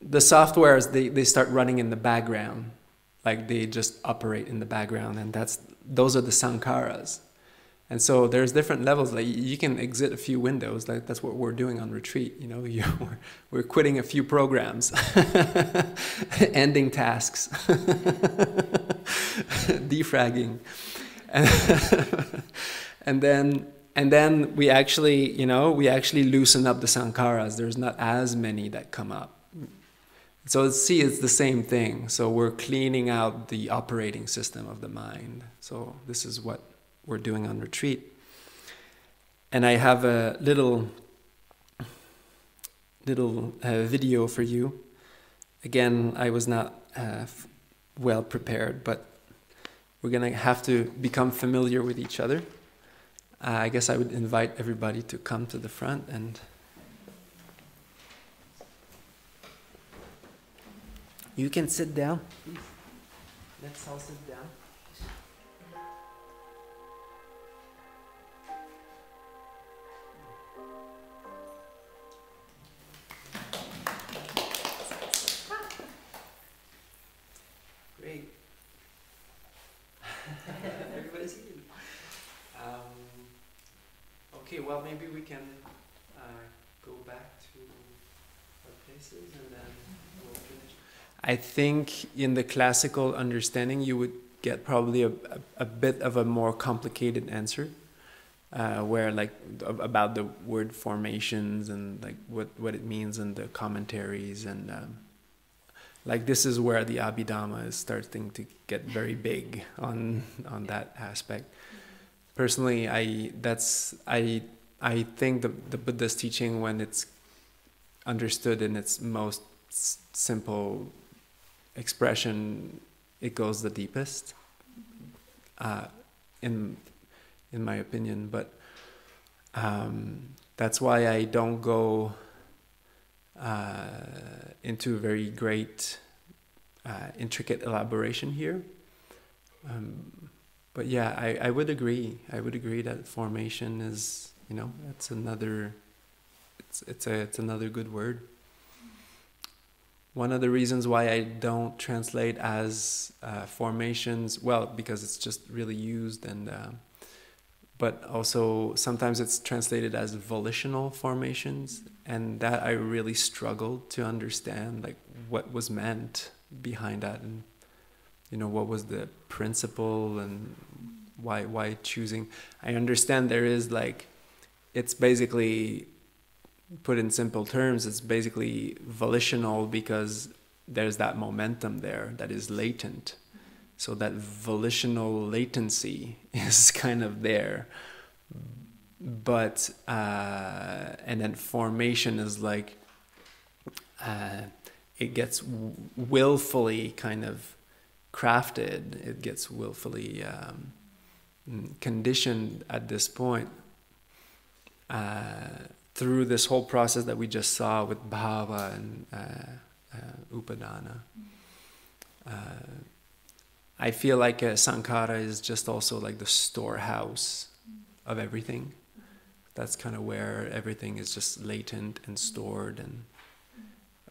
the softwares, they, they start running in the background. Like they just operate in the background, and that's those are the sankharas. And so there's different levels. Like you can exit a few windows. Like that's what we're doing on retreat. You know, you, we're, we're quitting a few programs, ending tasks, defragging, and, and then and then we actually, you know, we actually loosen up the sankharas. There's not as many that come up. So see, it's the same thing. So we're cleaning out the operating system of the mind. So this is what we're doing on retreat. And I have a little little uh, video for you. Again, I was not uh, well prepared, but we're gonna have to become familiar with each other. Uh, I guess I would invite everybody to come to the front and. You can sit down. Let's all sit down. Okay, well, maybe we can uh, go back to our places and then we'll finish. I think in the classical understanding, you would get probably a, a, a bit of a more complicated answer. Uh, where like about the word formations and like what what it means and the commentaries and um, like this is where the Abhidhamma is starting to get very big on on that aspect personally, I that's I I think the the Buddha's teaching when it's understood in its most simple expression, it goes the deepest. Uh, in in my opinion, but um, that's why I don't go uh, into very great, uh, intricate elaboration here. Um, but yeah, I, I would agree. I would agree that formation is, you know, it's another, it's it's a it's another good word. One of the reasons why I don't translate as uh, formations, well, because it's just really used and, uh, but also sometimes it's translated as volitional formations, and that I really struggled to understand, like what was meant behind that, and you know what was the principle and why why choosing. I understand there is like it's basically put in simple terms it's basically volitional because there's that momentum there that is latent. So that volitional latency is kind of there but uh, and then formation is like uh, it gets willfully kind of crafted, it gets willfully um, conditioned at this point uh, through this whole process that we just saw with bhava and uh, uh, upadana. uh, I feel like a sankhara is just also like the storehouse of everything. That's kind of where everything is just latent and stored, and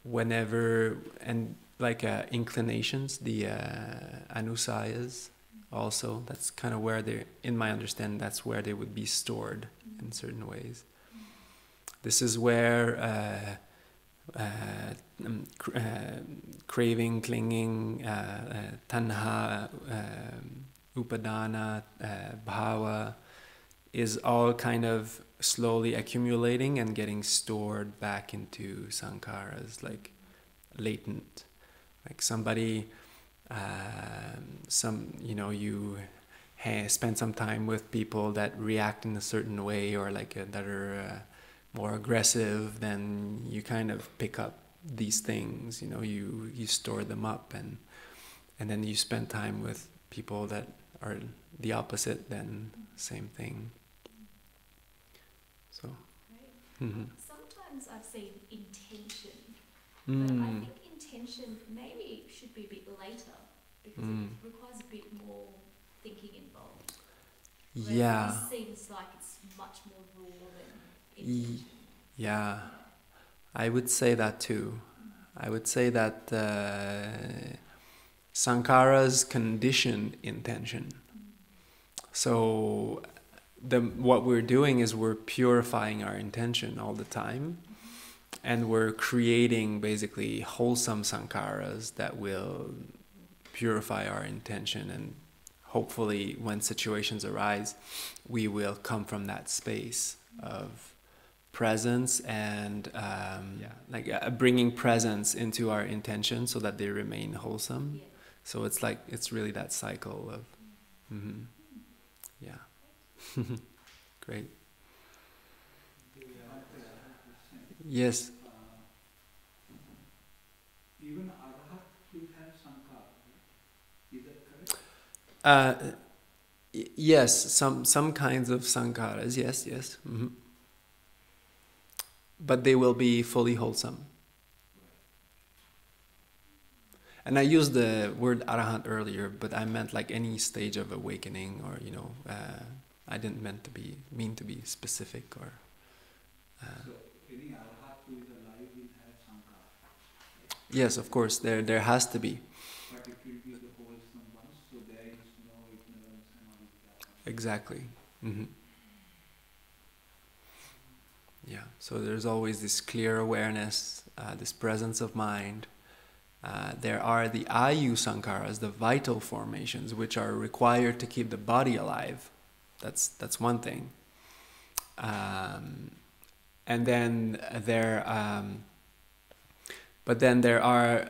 whenever and like uh, inclinations, the uh, anusayas, also that's kind of where they, in my understanding, that's where they would be stored in certain ways. This is where. Uh, uh, um, uh, craving, clinging, uh, tanha, um, upadana, bhava is all kind of slowly accumulating and getting stored back into sankharas, like latent. Like somebody, um, some you know, you spend some time with people that react in a certain way or like that are uh, more aggressive, then you kind of pick up these things. You know, you you store them up, and and then you spend time with people that are the opposite. Then same thing. So. Mm-hmm. Sometimes I've seen intention, mm. but I hmm. think intention maybe should be a bit later because mm. it requires a bit more thinking involved. yeah. It seems like it's much more raw than intention. yeah, I would say that too. I would say that uh, sankharas condition intention. So the what we're doing is we're purifying our intention all the time and we're creating basically wholesome sankharas that will purify our intention and hopefully when situations arise we will come from that space of presence and um, yeah. like uh, bringing presence into our intention so that they remain wholesome. Yeah. So it's like it's really that cycle of, mm-hmm. yeah, great. Yes. even Arhat will have sankhara. Is that correct? Uh, yes, some some kinds of sankharas. Yes, yes. Mm-hmm but they will be fully wholesome. And I used the word arahant earlier, but I meant like any stage of awakening, or you know, uh, I didn't meant to be mean to be specific or. Uh, so any arahant who is alive will have sankhara. Yes, of course, there there has to be. But it will be the wholesome ones, so there is no ignorance and. Exactly. Mm-hmm. Yeah, so there's always this clear awareness, uh, this presence of mind. Uh, there are the ayu sankharas, the vital formations, which are required to keep the body alive. That's that's one thing. Um, and then there, um, but then there are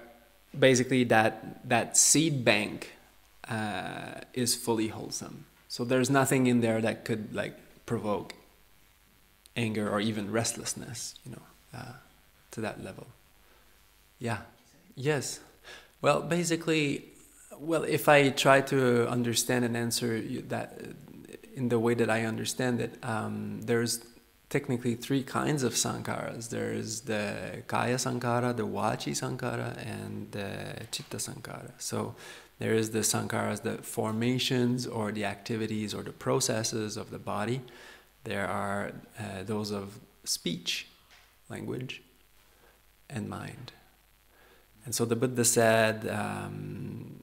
basically that that seed bank uh, is fully wholesome. So there's nothing in there that could like provoke anger or even restlessness, you know, uh, to that level. Yeah. Yes. Well, basically, well, if I try to understand and answer that in the way that I understand it, um, there's technically three kinds of sankharas. There's the kaya sankhara, the vachi sankhara, and the chitta sankhara. So there is the sankharas, the formations or the activities or the processes of the body there are uh, those of speech, language, and mind. And so the Buddha said um,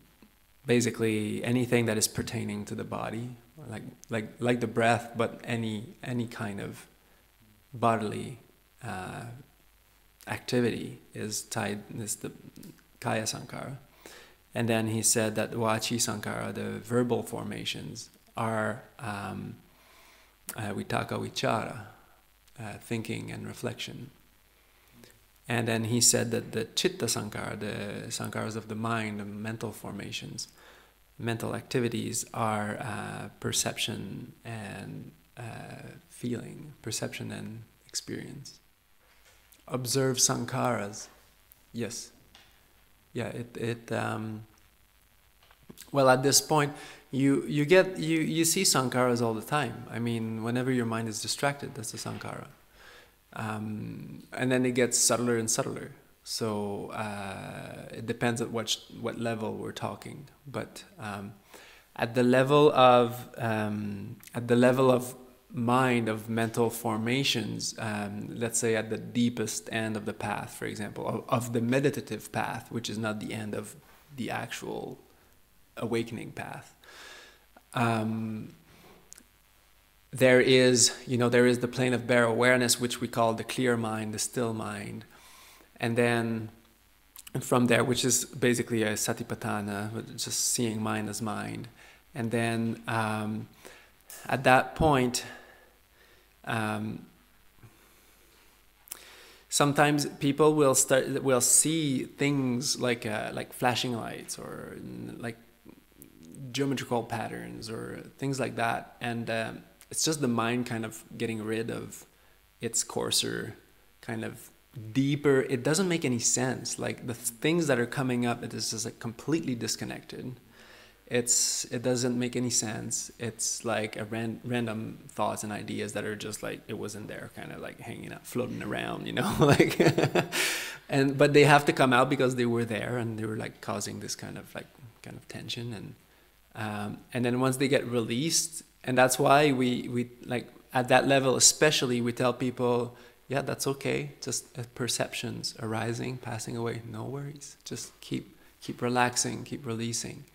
basically anything that is pertaining to the body, like, like, like the breath, but any, any kind of bodily uh, activity is tied, is the kaya sankhara. And then he said that vachi sankhara, the verbal formations, are um, uh, vitaka vichara, uh, thinking and reflection. And then he said that the chitta sankhara, the sankharas of the mind, the mental formations, mental activities are uh, perception and uh, feeling, perception and experience. Observe sankharas. Yes. Yeah, it, it um, well, at this point, you you get you you see sankharas all the time. I mean, whenever your mind is distracted, that's a sankhara. Um, and then it gets subtler and subtler. So uh, it depends at what what level we're talking. But um, at the level of um, at the level of mind of mental formations, um, let's say at the deepest end of the path, for example, of, of, the meditative path, which is not the end of the actual awakening path. Um, there is, you know, there is the plane of bare awareness, which we call the clear mind, the still mind, and then from there, which is basically a satipatthana, just seeing mind as mind, and then um, at that point, um, sometimes people will start will see things like uh, like flashing lights or like geometrical patterns or things like that, and um, it's just the mind kind of getting rid of its coarser kind of deeper it doesn't make any sense. Like the things that are coming up it is just like completely disconnected. It's it doesn't make any sense. It's like a ran, random thoughts and ideas that are just like it wasn't there kind of like hanging out floating around you know like and but they have to come out because they were there and they were like causing this kind of like kind of tension and um, and then once they get released and that's why we we like at that level especially we tell people yeah that's okay. Just uh, perceptions arising passing away. No worries. Just keep keep relaxing keep releasing.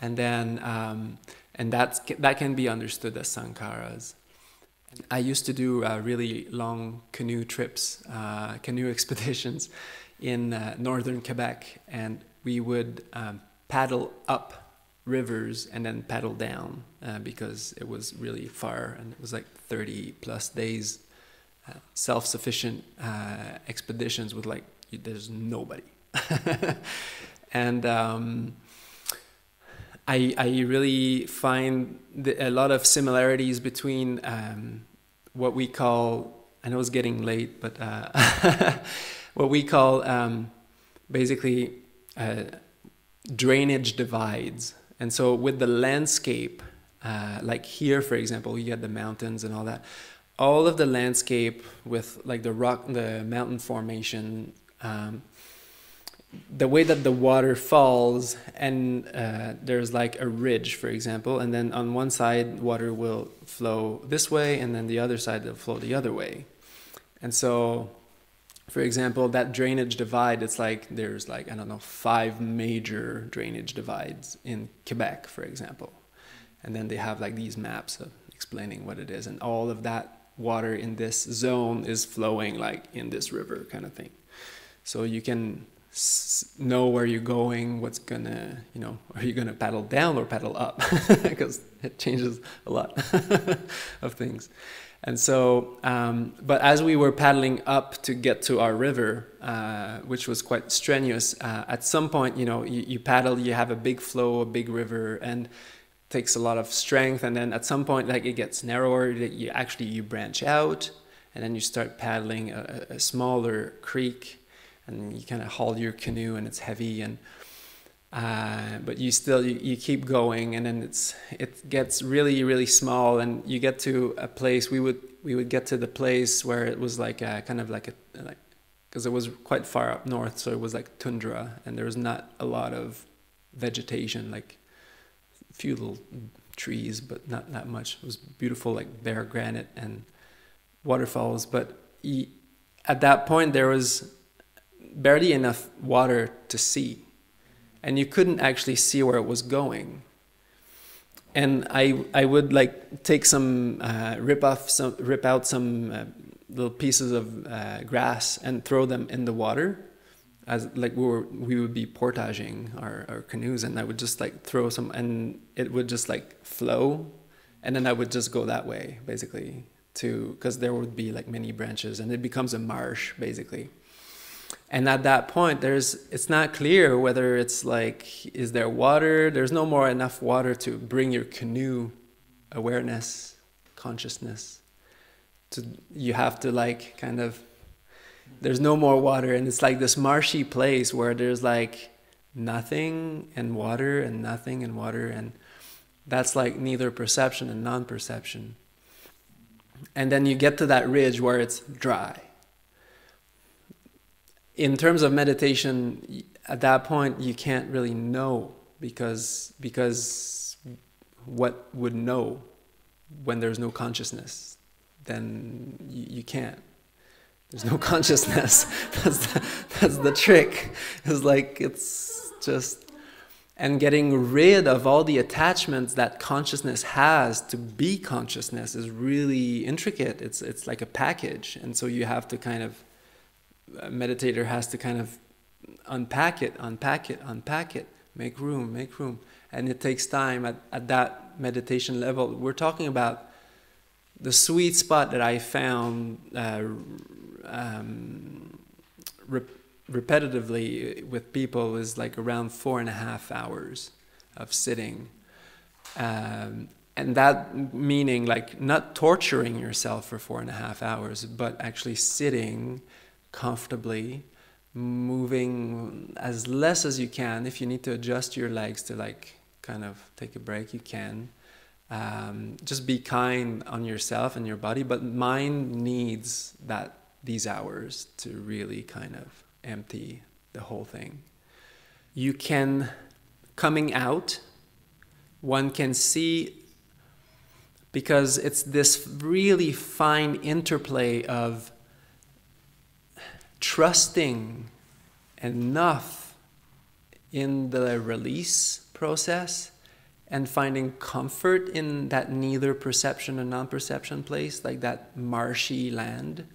And then um, and that's that can be understood as sankharas. I used to do uh, really long canoe trips, uh, canoe expeditions in uh, northern Quebec, and we would um, paddle up rivers and then paddle down uh, because it was really far and it was like 30 plus days self-sufficient uh, expeditions with like there's nobody and um, I, I really find the, a lot of similarities between um, what we call, I know it's getting late, but uh, what we call um, basically uh, drainage divides. And so with the landscape, uh, like here, for example, you get the mountains and all that. All of the landscape with like the rock, the mountain formation, um, the way that the water falls and uh, there's like a ridge for example and then on one side water will flow this way and then the other side will flow the other way. And so for example that drainage divide it's like there's like i don't know five major drainage divides in quebec for example. And then they have like these maps of explaining what it is and all of that water in this zone is flowing like in this river kind of thing so you can know where you're going, what's gonna, you know, are you gonna paddle down or paddle up? because it changes a lot of things. And so, um, but as we were paddling up to get to our river, uh, which was quite strenuous, uh, at some point, you know, you, you, paddle, you have a big flow, a big river, and takes a lot of strength. And then at some point, like it gets narrower, That you actually you branch out, and then you start paddling a, a smaller creek and you kind of haul your canoe and it's heavy and uh, but you still you, you keep going and then it's it gets really really small and you get to a place we would we would get to the place where it was like a, kind of like a like because it was quite far up north so it was like tundra and there was not a lot of vegetation like few little trees but not that much it was beautiful like bare granite and waterfalls but he, at that point there was barely enough water to see. And you couldn't actually see where it was going. And I, I would like take some, uh, rip off some, rip out some uh, little pieces of uh, grass and throw them in the water as like we were we would be portaging our, our canoes and I would just like throw some and it would just like flow. And then I would just go that way basically to because there would be like many branches and it becomes a marsh basically. And at that point there's it's not clear whether it's like is there water? There's no more enough water to bring your canoe awareness consciousness to you have to like kind of there's no more water and it's like this marshy place where there's like nothing and water and nothing and water and that's like neither perception and non-perception and then you get to that ridge where it's dry in terms of meditation, at that point you can't really know because because what would know when there's no consciousness? Then you, you can't. There's no consciousness. that's the, that's the trick. It's like it's just and getting rid of all the attachments that consciousness has to be consciousness is really intricate. It's it's like a package, and so you have to kind of a meditator has to kind of unpack it, unpack it, unpack it, make room, make room, and it takes time at, at that meditation level. We're talking about the sweet spot that I found uh, um, repetitively with people is like around four and a half hours of sitting. Um, and that meaning like not torturing yourself for four and a half hours, but actually sitting comfortably, moving as less as you can. If you need to adjust your legs to like kind of take a break, you can. Um, just be kind on yourself and your body, but mind needs that these hours to really kind of empty the whole thing. You can, coming out, one can see because it's this really fine interplay of trusting enough in the release process and finding comfort in that neither perception and non perception place, like that marshy land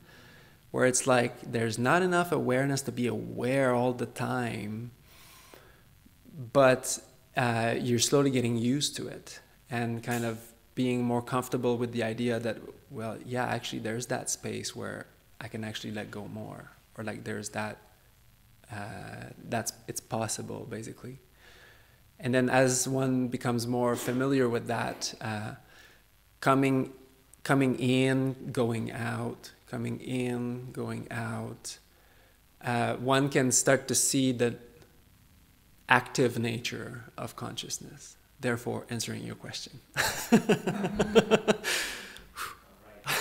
where it's like there's not enough awareness to be aware all the time, but uh, you're slowly getting used to it and kind of being more comfortable with the idea that, well, yeah, actually, there's that space where I can actually let go more, or like there's that, uh, that's it's possible basically. And then as one becomes more familiar with that, uh, coming, coming in, going out, coming in, going out. Uh, one can start to see the active nature of consciousness, therefore, answering your question.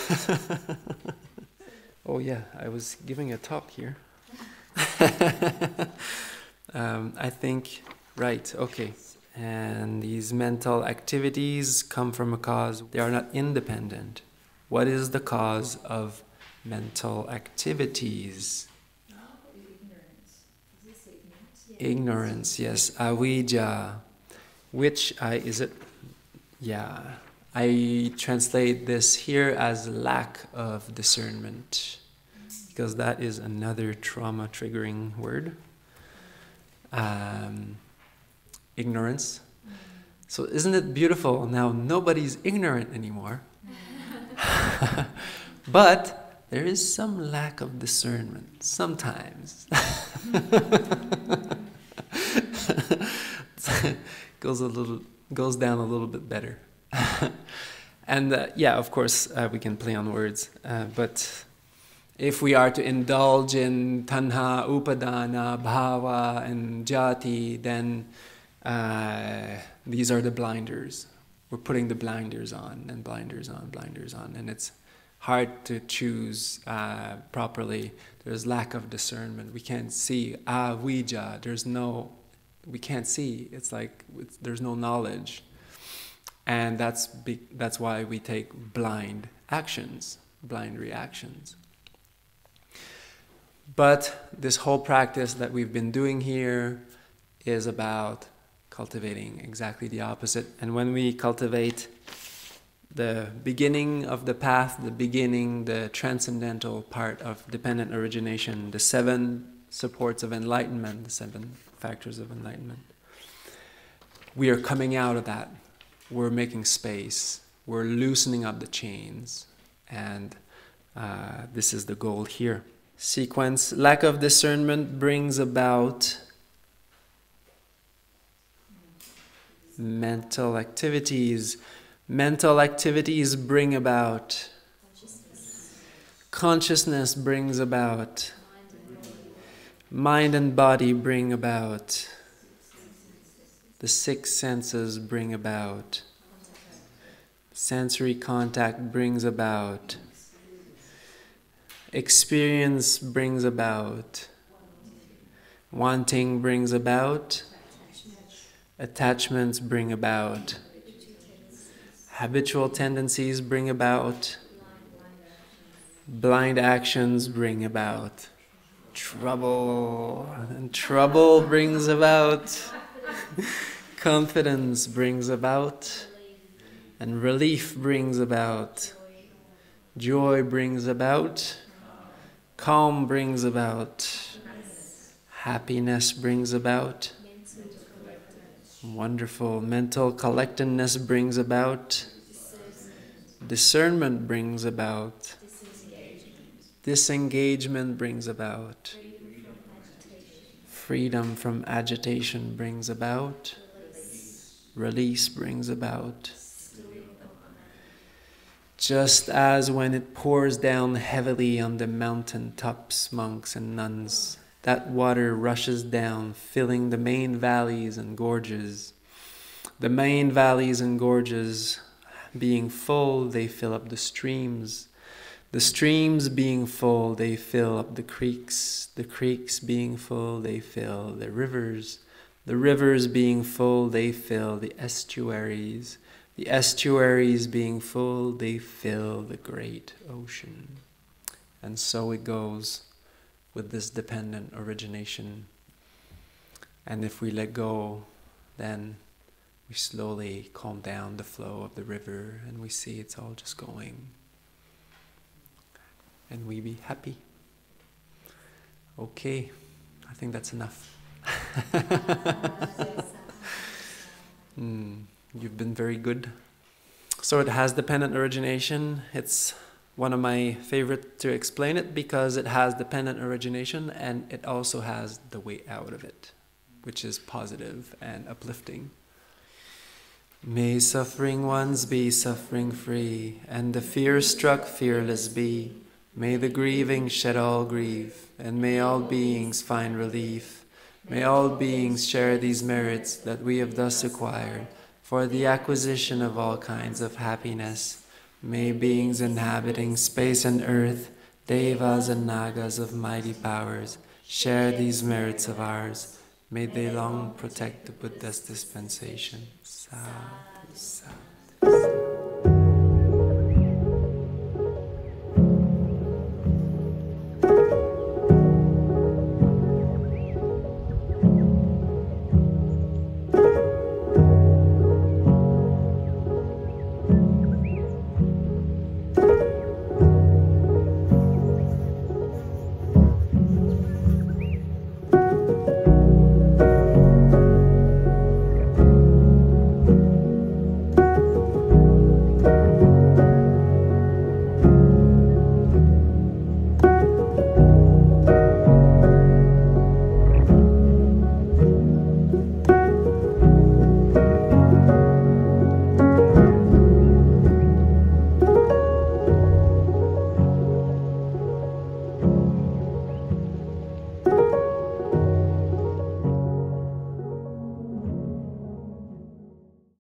oh, yeah, I was giving a talk here. um, I think, right, okay. And these mental activities come from a cause, they are not independent. What is the cause of mental activities. Ignorance, yes, avijja, which I is it? Yeah, I translate this here as lack of discernment, because that is another trauma triggering word. Um, ignorance. So isn't it beautiful? Now nobody's ignorant anymore. but there is some lack of discernment sometimes. goes a little goes down a little bit better. and uh, yeah, of course, uh, we can play on words, uh, but if we are to indulge in tanha, upadana, bhava, and jati, then uh, these are the blinders. We're putting the blinders on and blinders on, blinders on, and it's hard to choose uh, properly. There's lack of discernment. We can't see avijja. There's no, we can't see. It's like it's, there's no knowledge, and that's be, that's why we take blind actions, blind reactions. But this whole practice that we've been doing here is about cultivating exactly the opposite. And when we cultivate the beginning of the path, the beginning, the transcendental part of dependent origination, the seven supports of enlightenment, the seven factors of enlightenment. We are coming out of that. We're making space. We're loosening up the chains. And uh, this is the goal here. Sequence lack of discernment brings about mental activities Mental activities bring about. Consciousness brings about. Mind and body bring about. The six senses bring about. Sensory contact brings about. Experience brings about. Wanting brings about. Attachments bring about. Habitual tendencies bring about. Blind actions bring about. Trouble. And trouble brings about. Confidence brings about. And relief brings about. Joy brings about. Calm brings about happiness brings about. Wonderful. Mental collectedness brings about. Discernment brings about. Disengagement brings about. Freedom from agitation brings about. Release brings about. Just as when it pours down heavily on the mountain tops, monks and nuns, that water rushes down, filling the main valleys and gorges. The main valleys and gorges being full, they fill up the streams. The streams being full, they fill up the creeks. The creeks being full, they fill the rivers. The rivers being full, they fill the estuaries. The estuaries being full, they fill the great ocean. And so it goes with this dependent origination. And if we let go, then we slowly calm down the flow of the river and we see it's all just going. And we be happy. Okay, I think that's enough. mm, you've been very good. So it has dependent origination. It's one of my favorite to explain it because it has dependent origination and it also has the way out of it, which is positive and uplifting. May suffering ones be suffering free, and the fear struck fearless be. May the grieving shed all grief, and may all beings find relief. May all beings share these merits that we have thus acquired for the acquisition of all kinds of happiness May beings inhabiting space and earth, devas and nagas of mighty powers, share these merits of ours. May they long protect the Buddha's dispensation. Sadhu, sadhu, sadhu.